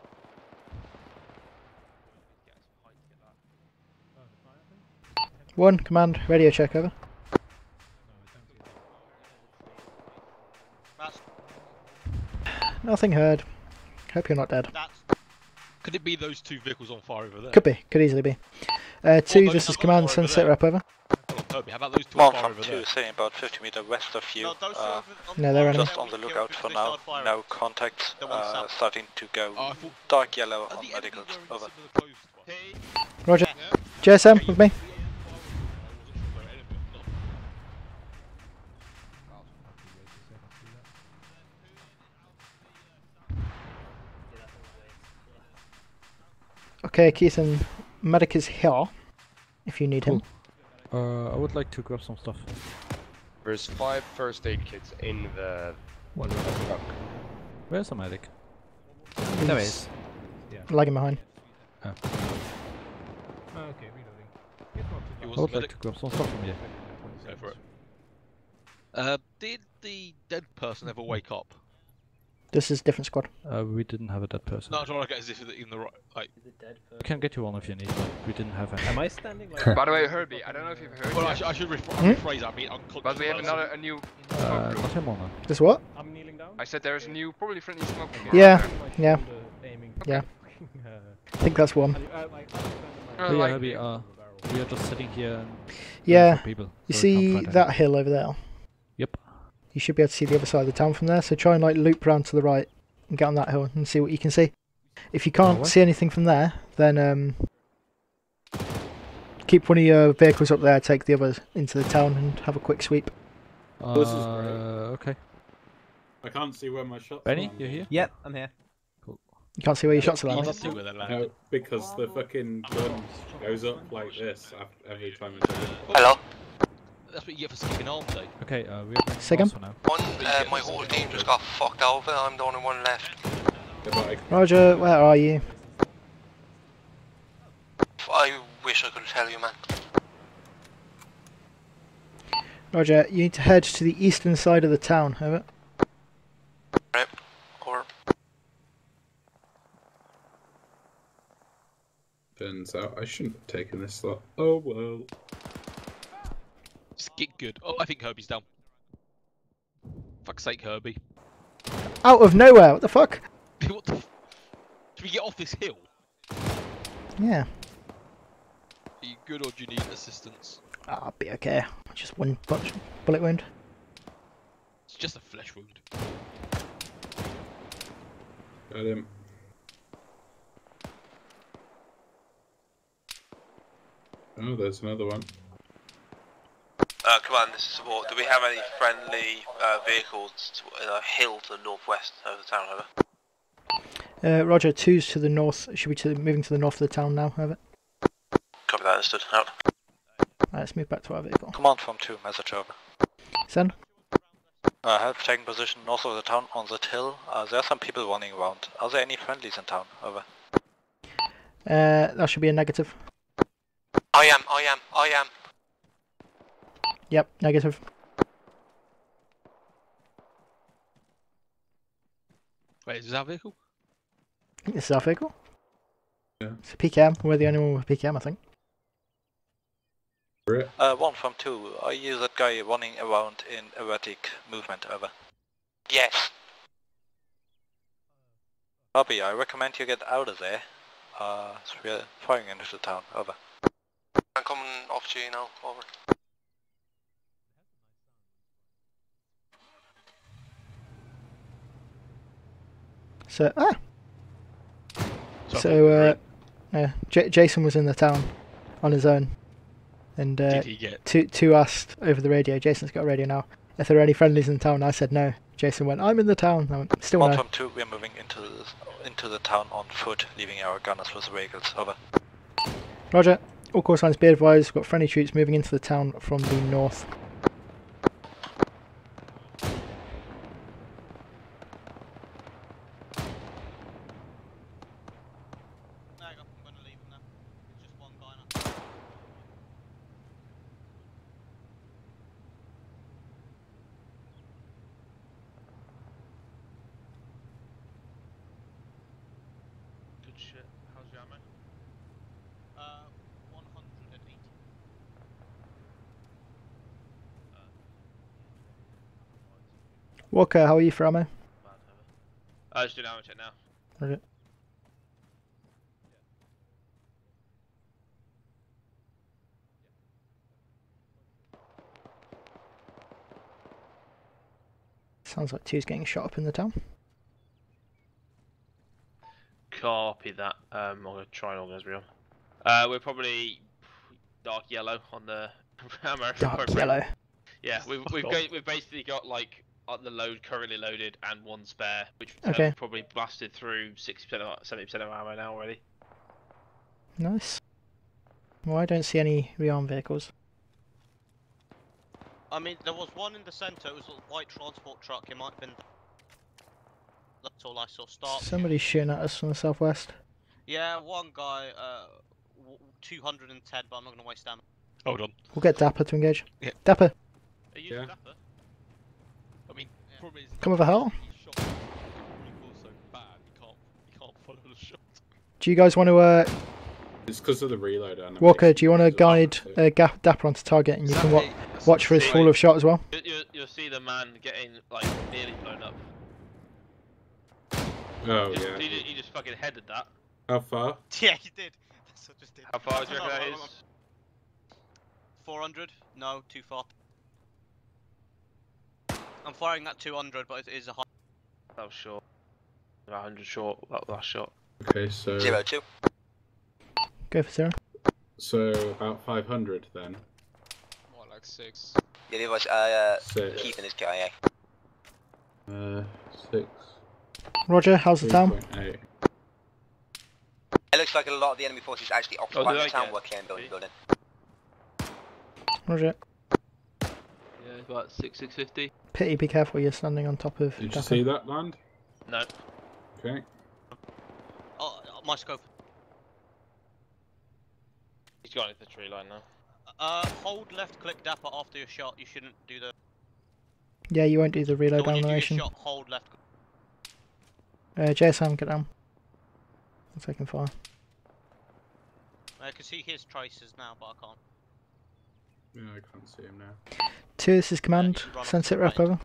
One, command. Radio check over. That's, Nothing heard. Hope you're not dead. that's, Could it be those two vehicles on fire over there? Could be. Could easily be. Uh, two, no, this no, command. over Send sit rep over. Hold how about those two on One fire from over two, there? sitting about 50 meter west of you. no, those uh, on No, they're fire just on the lookout for now. No contact. Uh, starting to go Oh, dark yellow on the medicals. Over. going to the closed one? T. Roger. JSM with me. Okay, Keithan. Medic is here. If you need him. Uh, I would like to grab some stuff. There's five first aid kits in the What? truck. Where's the medic? There he is. is. Yeah. Lagging behind. Oh. Okay, reloading. Get to He the- was I would the like to grab some stuff from you. Go for it. Uh, did the dead person ever wake up? This is different squad. Uh, we didn't have a dead person. No, I'm trying to get as if in the right. Like, We can get you one if you need, but we didn't have any. Am I standing like By the way, Herbie, I don't know if you've heard well, I yet, should, I should rephr- Hmm? rephrase that. I mean, unconscious. but we have another a new Uh, smoke not him on This what? I'm kneeling down? I said there's a new, probably friendly smoke group. Yeah. around there. My Yeah. shoulder aiming. Yeah. I think that's one. I- I- like, Uh, Oh, yeah, like- Herbie, uh, We are just sitting here and Yeah. people. You so see that hill over there? Yep. You should be able to see the other side of the town from there. So try and like loop round to the right and get on that hill and see what you can see. If you can't Alright. see anything from there, then um, keep one of your vehicles up there. Take the others into the town and have a quick sweep. This is great. Uh, okay. I can't see where my shots Benny, land. you're here? Yep, I'm here. You can't see where your shots are You landing. can't see where they're landing. No, because the fucking gun goes up like this every time I do. Hello? That's what you get for skipping arms, though. Okay, uh, we are going Say for now. One, uh, my whole team just got fucked over. I'm the only one left. Roger, where are you? I wish I could tell you, man. Roger, you need to head to the eastern side of the town. Over. Right. Or Turns out I shouldn't have taken this slot. Oh well. Just get good. Oh, I think Herbie's down. Fuck's sake, Herbie. Out of nowhere. What the fuck? what the? F- Should we get off this hill? Yeah. Are you good or do you need assistance? I'll be okay. Just one punch, bullet wound. It's just a flesh wound. Got him. Oh, there's another one. Uh, come on, this is support. Do we have any friendly uh, vehicles to, in a hill to the northwest of the town? Over. Uh, Roger, two's to the north. Should we be to moving to the north of the town now. Over. Copy that, understood. Out. Right, let's move back to our vehicle. Command from 2, message over. Send. Uh, help taking position north of the town on that hill. Uh, there are some people running around. Are there any friendlies in town? Over. Uh, that should be a negative. I am, I am, I am. Yep, negative. Wait, is that vehicle? I this is our vehicle. Yeah. It's a PKM. We're the only one with PKM, I think. Uh, 1 from 2. Are you that guy running around in erratic movement? Over. Yes. Bobby, I recommend you get out of there. Uh, so we're firing into the town. Over. I'm coming off to you now. Over. So ah. So uh, yeah, J- Jason was in the town on his own, and uh, get- two two asked over the radio. Jason's got a radio now. If there are any friendlies in the town, I said no. Jason went, "I'm in the town." I went, Still 1 no. from 2, we're moving into the, into the town on foot, leaving our gunners with the vehicles. Over. Roger. All call signs be advised. We've got friendly troops moving into the town from the north. Good shit. How's your ammo? Uh, 180. Walker, how are you for ammo? I just doing ammo check now. Okay. Sounds like two's getting shot up in the town. Copy that. Um, I'm gonna try and organise real. Uh, we're probably dark yellow on the American Dark yellow. Yeah, we've we've, go, we've basically got like the load currently loaded and one spare, which uh, Okay. probably blasted through 60% or 70% of our ammo now already. Nice. Well, I don't see any rearmed vehicles. I mean, there was one in the centre. It was a white transport truck. It might have been. That's all I saw. Start. Somebody's shooting at us from the southwest. Yeah, one guy. Uh, 210, but I'm not gonna waste ammo. Hold on. We'll get Dapper to engage. Yeah. Dapper, Are you Yeah. Dapper? Follow the shot. Do you guys want to, uh, It's because of the reload animation. Walker, do you want to guide uh, Dapper onto target and you can wa- watch for his fall of shot as well? You, you, you'll see the man getting like nearly blown up. Oh, Just- yeah. He, ju- he just fucking headed that. How far? Yeah, he did. That's what I just did. How far do you No, reckon that 400? No, too far. I'm firing at 200, but it is a high. That was short. About 100 short. That last shot. Okay, so Zero two. Go for zero. so about 500 then. More like six. Yeah, there was uh, Six. Keith and his KIA. Uh, six. Roger, how's the town? 3.8. It looks like a lot of the enemy forces actually occupying did the town get- were came building building. Roger. Yeah, it's about 6, 650. Pity, be careful, you're standing on top of Did you see that land? No. Okay. Oh, uh, my scope. He's got into the tree line now. Uh, hold left click Dapper after your shot. You shouldn't do the. Yeah, you won't do the So reload when you do your animation. shot, hold left. Uh, JSM, get down. I'm taking fire. I can see his traces now, but I can't. Yeah, I can't see him now. Two, this is command. Send sit rep over.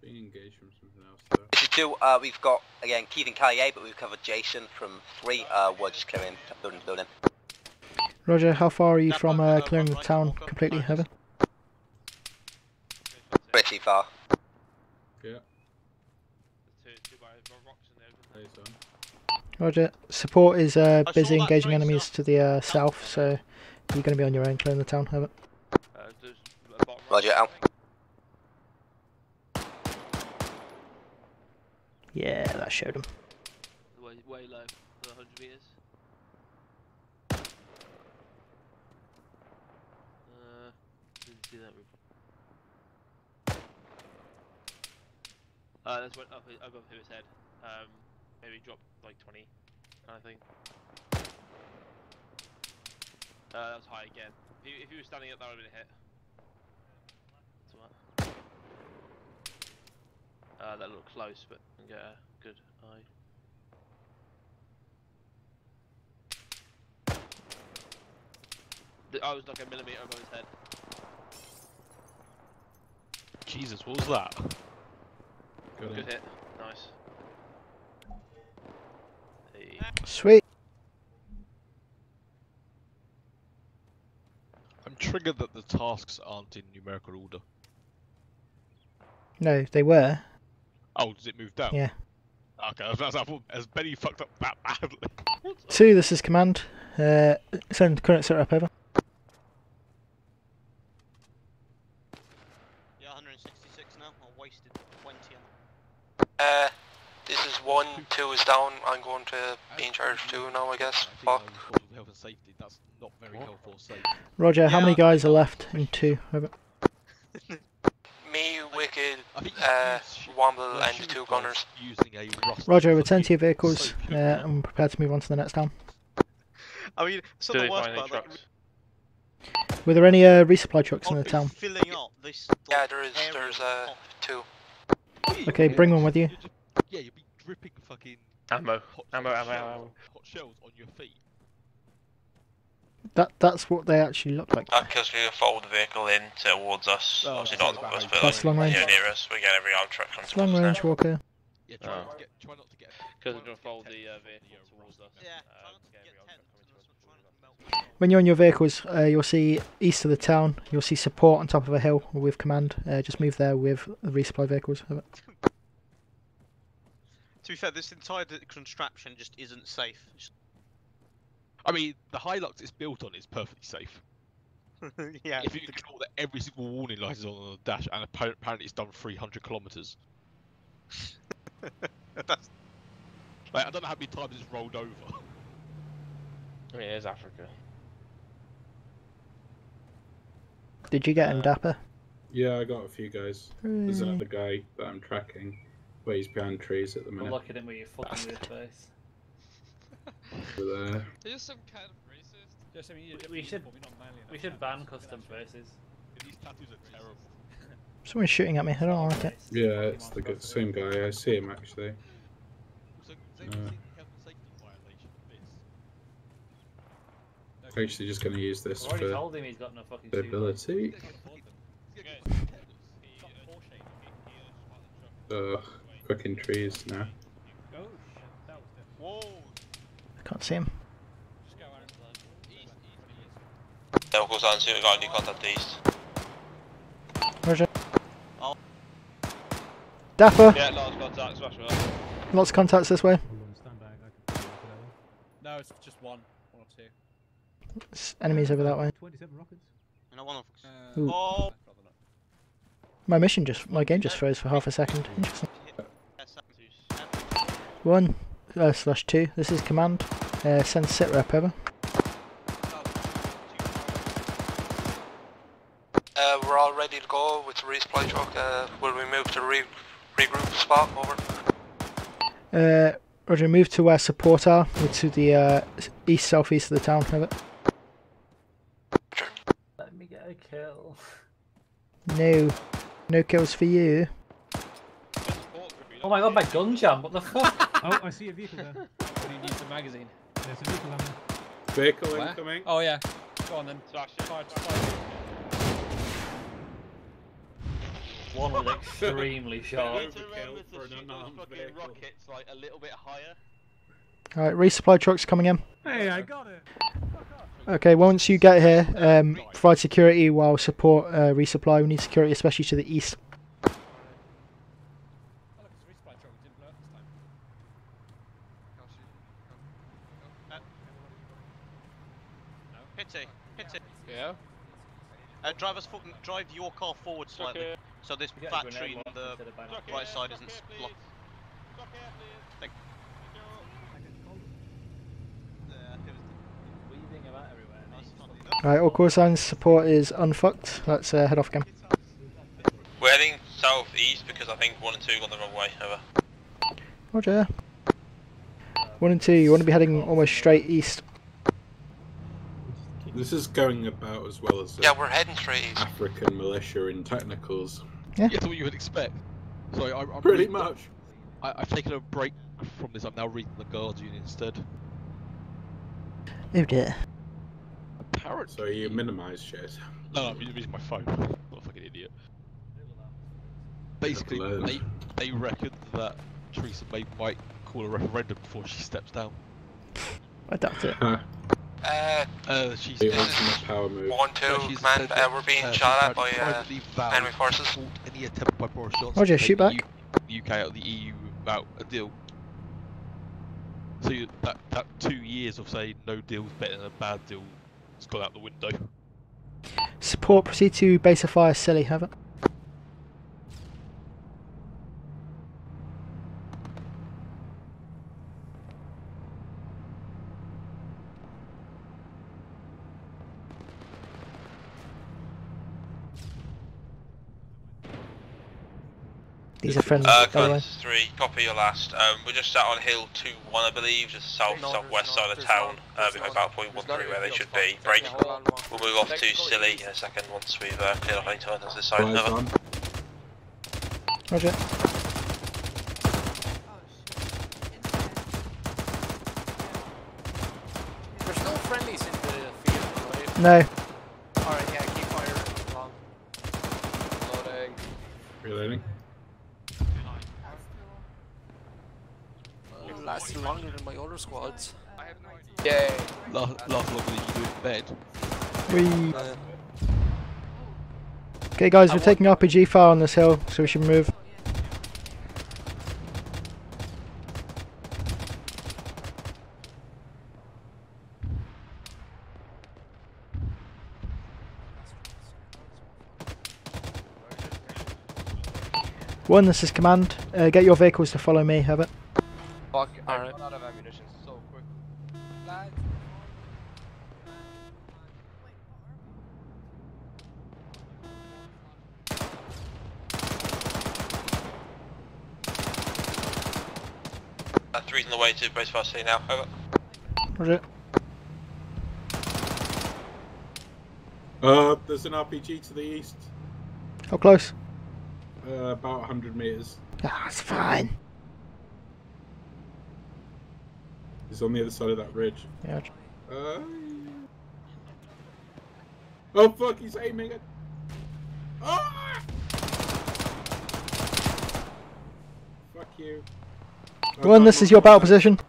Being engaged from something else though. This is two. Uh, we've got again Keith and KIA, but we've covered Jason from three. Uh, we're just clearing building building. Roger, how far are you from uh, clearing the town completely? Over. Pretty far. Yeah. Two, two by rocks in there. Plays on. Roger. Support is uh, busy engaging tracer. enemies to the uh, south, so you're going to be on your own clearing the town. Over. Uh, there's a Roger right. out. Yeah, that showed him. Way, way low. For 100 meters. Uh, didn't see that before. Uh, that's went up above his head. Um, maybe drop like 20, I think. Uh, that was high again. If he, if he was standing up, that would have been a hit. That's all right. Uh, that looked close, but I can get a good eye. Th- I was like a millimeter above his head. Jesus, what was that? Got Good hit. Nice. Hey. Sweet. I'm triggered that the tasks aren't in numerical order. No, they were. Oh, does it move down? Yeah. Okay, that's, that's, has Benny fucked up that badly? Two, this is command. Uh, send current sit rep over. Yeah, 166 now. I wasted 20 on Uh, this is one. Two is down. I'm going to be in charge two now, I guess. Fuck. Think I was told health and safety. That's not very helpful or safe. Roger, how many guys are left in two? Over. Me, Wicked, I uh, Womble, and shoot two gunners. Using a rusty Roger, return to your fucking vehicles soap uh, gun. and prepare to move on to the next town. I mean, it's not they the worst part. Like. Were there any uh, resupply trucks in I'll the town? filling up this. Yeah, there is. There's with uh two. Okay, bring one with you. Just- yeah, you'll be dripping fucking Ammo. hot, Ammo, ammo, shells, ammo. hot shells on your feet. That that's what they actually look like. Because we followed the vehicle in towards us. Oh, Obviously not about us, how but you That's long like, range. yeah, near us. We get every armed truck comes It's long towards us range now. walker. Yeah, try Oh. not to get, try not to get. Because we're going to to follow get the uh, vehicle towards us. Yeah, uh, try not to to get get every armed tense. truck coming That's towards what us. I'm trying to melt. When you're on your vehicles, uh, you'll see east of the town. You'll see support on top of a hill with command. Uh, just move there with the resupply vehicles. To be fair, this entire d- contraption just isn't safe. Just- I mean, the Hilux it's built on is perfectly safe. yeah. If you ignore that every single warning light is on the dash, and apparently it's done 300 kilometers. That's Like, I don't know how many times it's rolled over. I mean, it is Africa. Did you get him, uh, Dapper? Yeah, I got a few guys. There's hmm. another guy that I'm tracking. Where he's behind trees at the minute. Well, minute. look at him with your fucking weird face. Over there. They're some kind of racist. Just, I mean, you're We should not we should ban custom faces. These tattoos are terrible. Someone's shooting at me. I don't like it. Yeah, it's the good, same guy. I see him actually. Also, Uh. anyone think health and safety violation for this? Actually, just going to use this for told him he's got no fucking the ability. Ugh, fucking trees now. Oh shit, that was different. Whoa! I can't see him. Just go Aaron. Yeah, we'll go see we got any contact east. Roger. Oh. Dapper. Yeah, large contact, smash me. Lots of contacts this way. No, it's just one. One or two. S- Enemies over that way. 27 rockets. No one of uh, Ooh. Oh, My mission just, my game just froze for half a second. Interesting. One uh, slash two. This is command. Uh, send sit rep over. Uh, we're all ready to go with the resupply truck. Uh, will we move to re regroup spot? Over. Uh, Roger, move to where support are, or to the uh, s- east southeast of the town. Have it. Let me get a kill. No, no kills for you. Oh my god, my gun jam, what the fuck? Oh, I see a vehicle there. What do you need for magazine? There's a vehicle down there. Vehicle Where? incoming. Oh yeah. Go on then. Smash it. Fire, fire. One was extremely sharp. Need to remember to shoot rockets like a little bit higher. All right, resupply trucks coming in. Hey, I got it. Okay, once you get here, um, provide security while support uh, resupply. We need security, especially to the east. Pity, pity. Yeah. Uh, drive us, fo- drive your car forward slightly, Okay. so this You get a fat tree on the instead of binoculars. right side isn't blocked. Weaving about everywhere. All right, all call signs. Support is unfucked. Let's uh, head off again. We're heading southeast because I think one and two got the wrong way. Over. Roger. One and two. You want to be heading almost straight east. This is going about as well as uh, Yeah, we're heading straight east. African militia in technicals. Yeah. That's what you would expect. Sorry, I, I'm Pretty reading much. I, I've taken a break from this. I'm now reading the Guardian instead. Oh dear. Apparently. So you minimise shit. No, I'm using my phone. I'm not a fucking idiot. Basically, they they reckon that Theresa May might call a referendum before she steps down. I doubt it. Uh, Uh, she's The This is power move. one, two, no, she's man. said Uh, we're being uh, shot at by uh, privately vowed enemy to forces. support Any attempt by Boris Johnson Roger, to shoot back. The, U- UK out of the EU without a deal. So you, that that two years of saying no deal's better than a bad deal has gone out the window. Support proceed to base of fire. Silly, have it. These are friendly, Uh, by way. 3, copy your last. Um, we're just sat on hill 2 1, I believe, just south southwest side of town, uh, behind Battle Point 1 3, where they should be. Break. We'll move off to Silly in a second once we've uh, cleared off any turns this side. Fires Over. on. Roger. There's no friendlies in the field. No. Alright, yeah, keep firing along. Loading. Reloading. It lasted longer than my other squads. Yay. Last, last longer than you do in bed. We. Uh, Okay, guys, we're taking RPG fire on this hill, so we should move. One, this is command. Uh, get your vehicles to follow me, have it. Fuck, I Alright. run out of ammunition so quick. Lads. Uh, 3's on the way to base fire city now. Over. Roger. Uh, there's an RPG to the east. How close? Uh, about 100 meters. Ah, it's fine. It's on the other side of that ridge. Yeah. Uh... Oh fuck, he's aiming at... Ah! Fuck you. One, this is your battle position.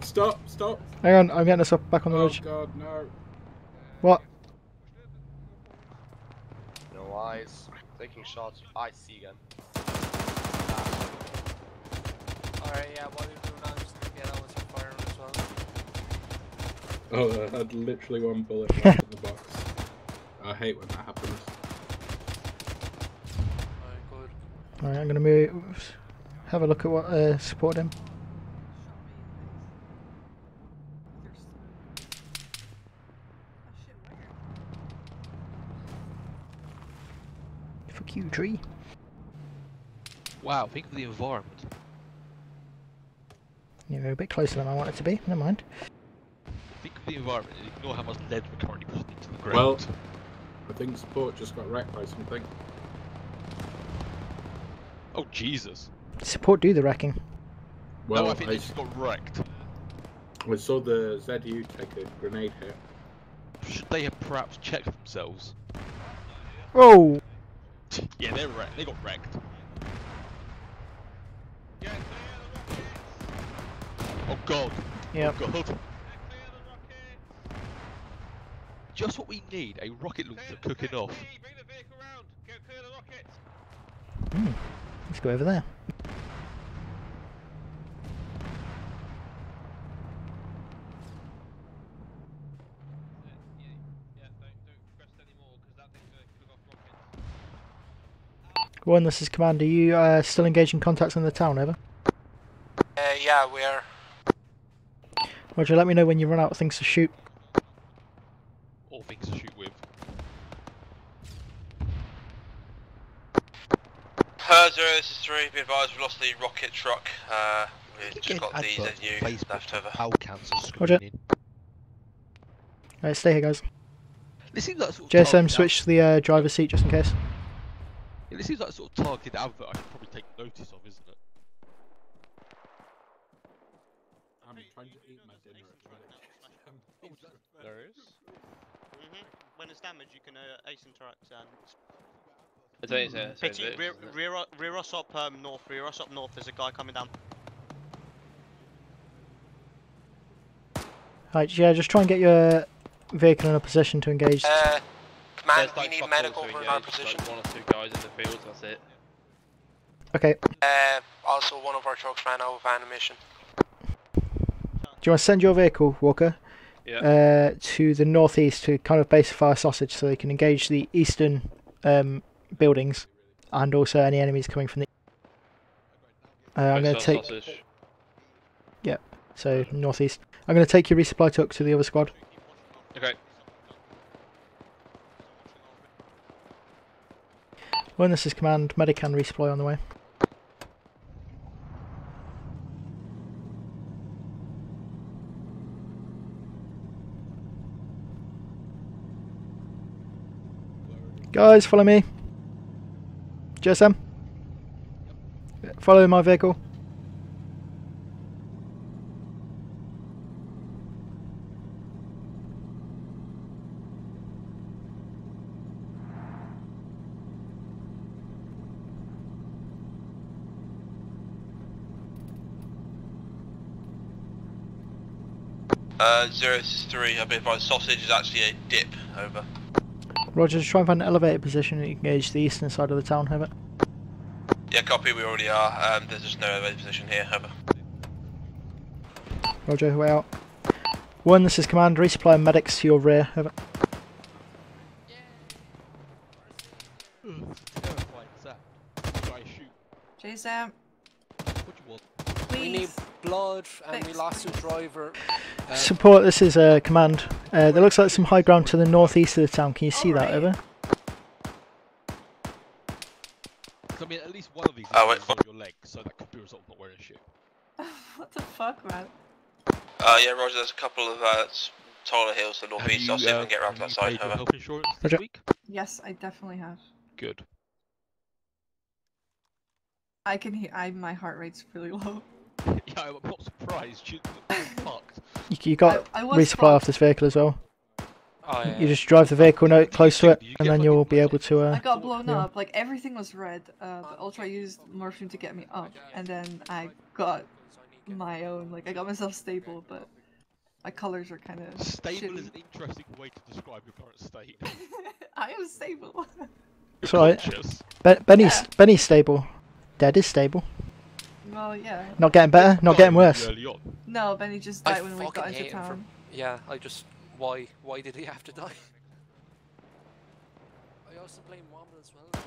Stop, stop. Hang on, I'm getting us up back on the Oh ridge. god, no. What? No eyes. Taking shots. I see again. Alright, yeah, what do you do now? Just gonna get out with some fire as well. Oh, I had literally one bullet left in the box. I hate when that happens. Alright, I'm gonna move. Have a look at what uh, support him. Fuck you, tree. Wow, think of the environment. You're a bit closer than I want it to be. Never mind. Think of the environment and ignore how much lead we're currently putting into the ground. Well, I think support just got wrecked by something. oh Jesus. Support do the wrecking. Well, no, I think I, they just got wrecked. I saw the ZU take a grenade hit. Should they have perhaps checked themselves? Oh! Yeah, they're wrecked. They got wrecked. Oh god. Yep. Oh god. Just what we need, a rocket launcher cooking off. Hmm. Let's go over there. One, this is Commander. You uh, still engaging contacts in the town, over? Uh, yeah, we are. Roger, let me know when you run out of things to shoot. All things to shoot with. Zero, this is three. Be advised, we've lost the rocket truck. Uh, we've just got the adverts on ZU Facebook left over. Bowel cancer Roger. screening. Alright, stay here, guys. This seems like sort of JSM, switch to the uh, driver's seat just in case. Yeah, this seems like a sort of targeted advert I should probably take notice of, isn't it? I'm trying to eat my dinner There is. hmm When it's damaged, you can uh, ace interact and. I don't think so, so Pity, it is, rear, isn't rear, rear us up um, north, rear us up north. There's a guy coming down. Alright, yeah, just try and get your vehicle in a position to engage. Uh, command, There's we need medical to for engage, our position. Like one or two guys in the field, that's it. Okay, Uh, also one of our trucks ran out of ammunition. Do you want to send your vehicle, Walker, Yeah. uh, to the northeast to kind of base fire sausage so they can engage the eastern um, buildings and also any enemies coming from the. Uh, I'm going to take. sausage. Yeah, so northeast. I'm going to take your resupply truck to the other squad. Okay. When this is command, medic and resupply on the way. Guys, follow me. GSM. Follow my vehicle. Uh, zero, three. I've been advised, sausage is actually a dip. Over. Roger, just try and find an elevated position and engage the eastern side of the town, over. Yeah, copy. We already are. Um, there's just no elevated position here. Over. Roger, way out. One, this is command, resupply medics to your rear, over. Terrifying sound. Guy What you want? We need please. Blood, and we lost a driver. Uh, Support, this is uh, command. Uh, there looks like some high ground to the northeast of the town. Can you see that, over? 'Cause I mean, at least one of these Oh, is wait, on your leg, so that could be a result of not wearing a shoe. what the fuck, man? Uh, yeah, Roger. There's a couple of uh, taller hills to the northeast. you, I'll see if I uh, can get around to that side. paid your Over. health insurance this week? Yes, I definitely have. Good. I can hear. I my heart rate's really low. yeah, I'm not surprised. You fucked. You, you got I- I was resupply off this vehicle as well. oh, yeah. You just drive the vehicle no, close to it, and then you'll be able to. Uh, I got blown yeah. up. Like everything was red. Uh, the Ultra used morphine to get me up, and then I got my own. Like I got myself stable, but My colors are kind of Stable is an interesting way to describe your current state. I am stable. It's alright. Conscious. Be- Benny's Benny's stable. Dead is stable. Well, yeah. Not getting better. Not getting worse. No, Benny just I died when we got into hate him for- town. Yeah, I just why why did he have to die? I also blame Womble as well.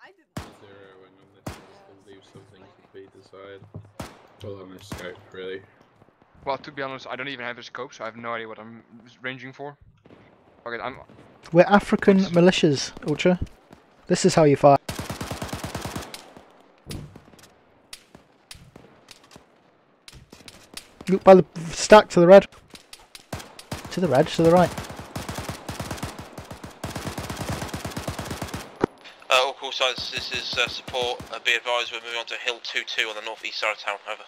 I didn't want to lead. Zero and unless they leave something to be desired. Well, on a scope, really. Well, to be honest, I don't even have a scope, so I have no idea what I'm ranging for. Okay, I'm. We're African militias, Ultra. This is how you fight. Look by the stack to the red. To the red, to the right. Uh, all call signs, this is uh, support. Uh, be advised, we're moving on to Hill 2-2 on the northeast side of town. Over.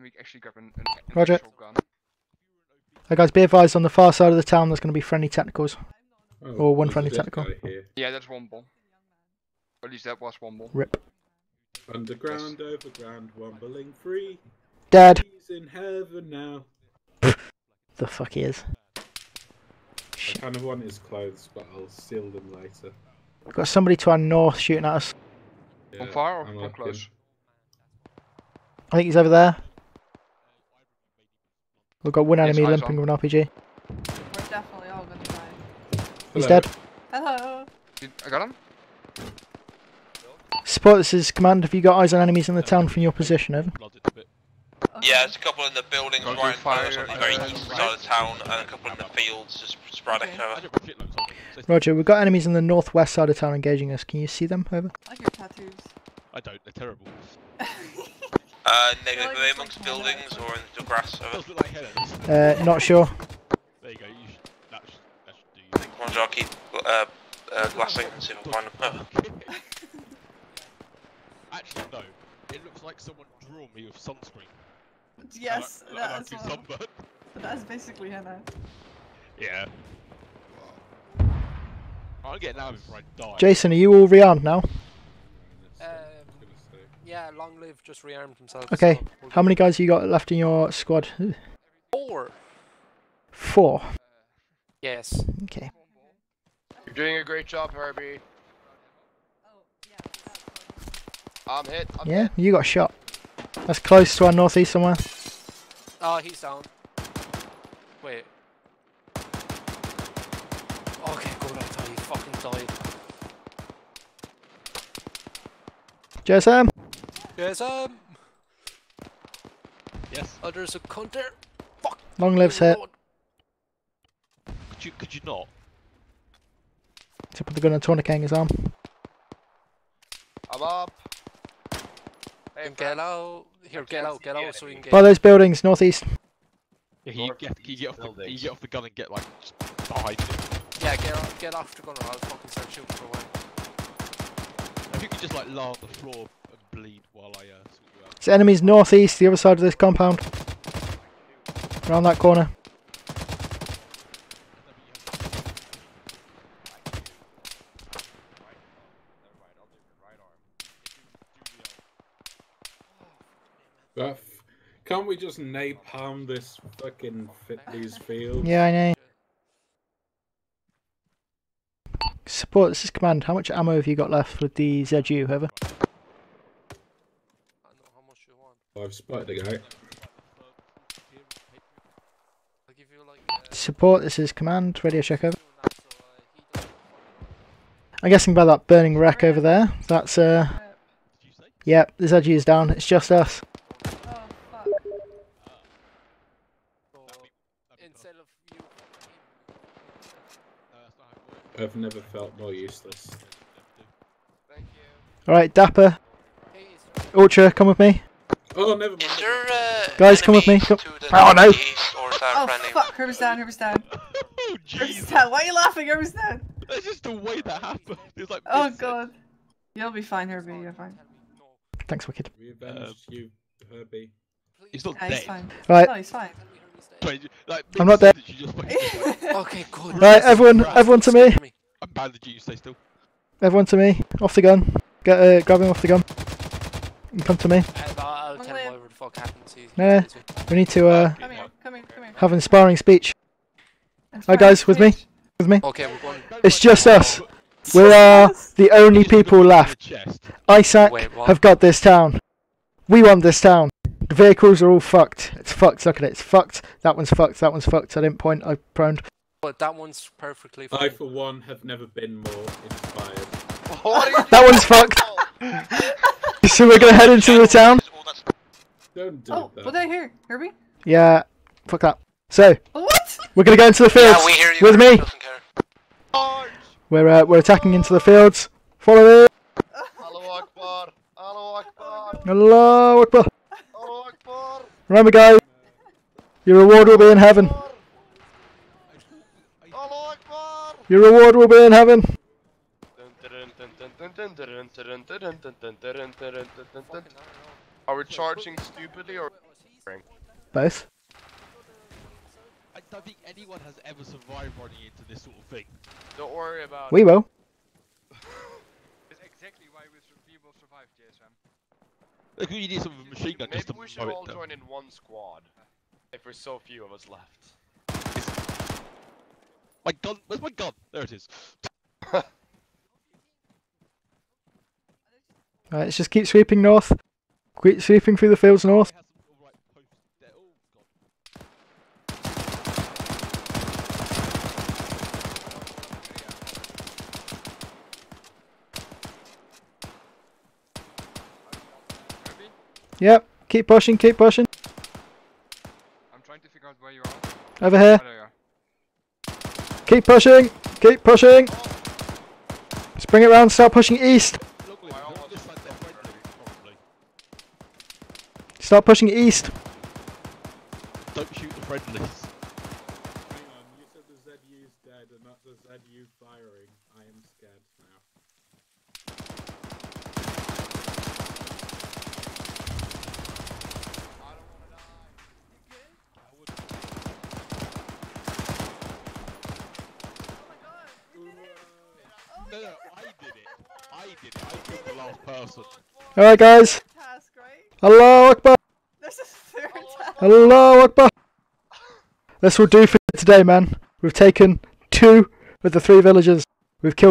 We actually grab an, an, an Roger. actual gun. Hey guys, be advised on the far side of the town there's going to be friendly technicals. Oh, or one friendly technical. Yeah, that's one ball. At least that was one ball. Rip. Underground, overground, wombling free. Dead. He's in heaven now. The fuck he is. I kind of want his clothes, but I'll steal them later. We've got somebody to our north shooting at us. Yeah, On fire or I'm on close? in- I think he's over there. We've got one enemy limping on. with an RPG. We're definitely all gonna die. He's Hello. dead. Hello. Did, I got him? Support, this is command. Have you got eyes on enemies in the town from your position? Over. Yeah, there's a couple in the buildings Roger, right in front fire, on the very uh, east right. side of town, and a couple in the fields, just sporadic. Over. Roger, we've got enemies in the northwest side of town engaging us. Can you see them? Over. I like your tattoos. I don't, they're terrible. Uh, negative, are they amongst buildings or in the grass? Over. Uh, not sure. There you go, you should, that should, that should do you. Roger, I'll keep uh, uh, glassing and see if I find them. Over. Actually, no. It looks like someone drew me with sunscreen. Yes, I- and I that's do well. sunburn. That's basically Hannah. Yeah. I'll get now before I die. Jason, are you all rearmed now? Um, yeah, long live just rearmed himself. Okay. so How many guys you got left in your squad? Ugh. Four. Four. Yes. Okay. You're doing a great job, Herbie. I'm hit. I'm Yeah, hit. you got shot. That's close to our northeast somewhere. Oh, he's down. Wait. Okay, good. I thought he fucking died. JSM. Yes, um. Yes. Oh, there's a cunt there. Long lives hit. Could you, could you not? To put the gun on Tourniquet in his arm. I'm up. Hey, get out. Here, get out, get out so we can get. By those buildings, northeast. Yeah, can you get, can you get off the, can you get off the gun and get like behind it? Yeah, get off, get off the gun or I'll fucking start shooting for a while. If you could just like lie on the floor and bleed while I uh, sort you out. It's enemies northeast, the other side of this compound. Around that corner. But can't we just napalm this fucking fit these fields? Yeah, I know. Support, this is command. How much ammo have you got left with the ZU, over? I've spotted a guy. Support, this is command. Radio check over. I'm guessing by that burning wreck over there. That's, uh. Yep, the ZU is down. It's just us. Instead of you. I've never felt more useless. Thank you. Alright, Dapper. Ultra, come with me. Oh, never mind. Guys, come with me. Come. Oh no! Oh fuck, Herbert's down, Herbert's down. oh, Herbert's down. Why are you laughing? Herbert's down. That's just the way that happened. It's like Oh god. You'll be fine, Herbie, you're fine. Thanks, Wicked. We avenged you, Herbie. He's not Yeah, dead. Oh, he's fine. Right. No, he's fine. Wait, like, I'm not dead. you just fucking- Okay, good. Right, everyone, everyone to me. I'm bandaging you, stay still. Everyone to me. Off the gun. Get, uh, grab him off the gun. And come to me. Uh, I'll tell him over the fuck happened to you? Nah, we need to uh, Come here, come here, come here. have an inspiring speech. Hi guys, with me? With me? Okay, we're going. It's just us. We are the only people left. Isaac Wait, have got this town. We want this town. The vehicles are all fucked. It's fucked. Look at it. It's fucked. That one's fucked. That one's fucked. I didn't point. I proned. But that one's perfectly fine. I, for one, have never been more inspired. That one's fucked. so we're gonna head into the town. Don't do Oh, that. what did I hear? Herbie? Yeah. Fuck that. So What? we're gonna go into the fields Yeah, we hear you. with me. Care. We're uh, we're attacking into the fields. Follow me. Allahu Akbar. Allahu Akbar. Allahu Akbar. Allahu Remember, guys, your reward will be in heaven. Your reward will be in heaven. Are we charging stupidly or? Both. I don't think anyone has ever survived running into this sort of thing. Don't worry about We it. will. It's exactly why we, sur- we will survive GSM. Look, you need some machine gun just Maybe to we should all down. join in one squad. If there's so few of us left. My gun, where's my gun? There it is. Alright, let's just keep sweeping north. Keep sweeping through the fields north. Yep, keep pushing, keep pushing. I'm trying to figure out where you are. Over here. Oh, are. Keep pushing, keep pushing. Let's bring it round, start pushing east. Start pushing east. Don't shoot the friendlies. Hang on, you said the ZU's dead and not the ZU firing. I am scared now. No, no, I did it. I did it. I killed the last person. Alright, guys. Task, right? Allahu Akbar. This is third task. Allahu Akbar. This will do for today, man. We've taken two of the three villages. We've killed.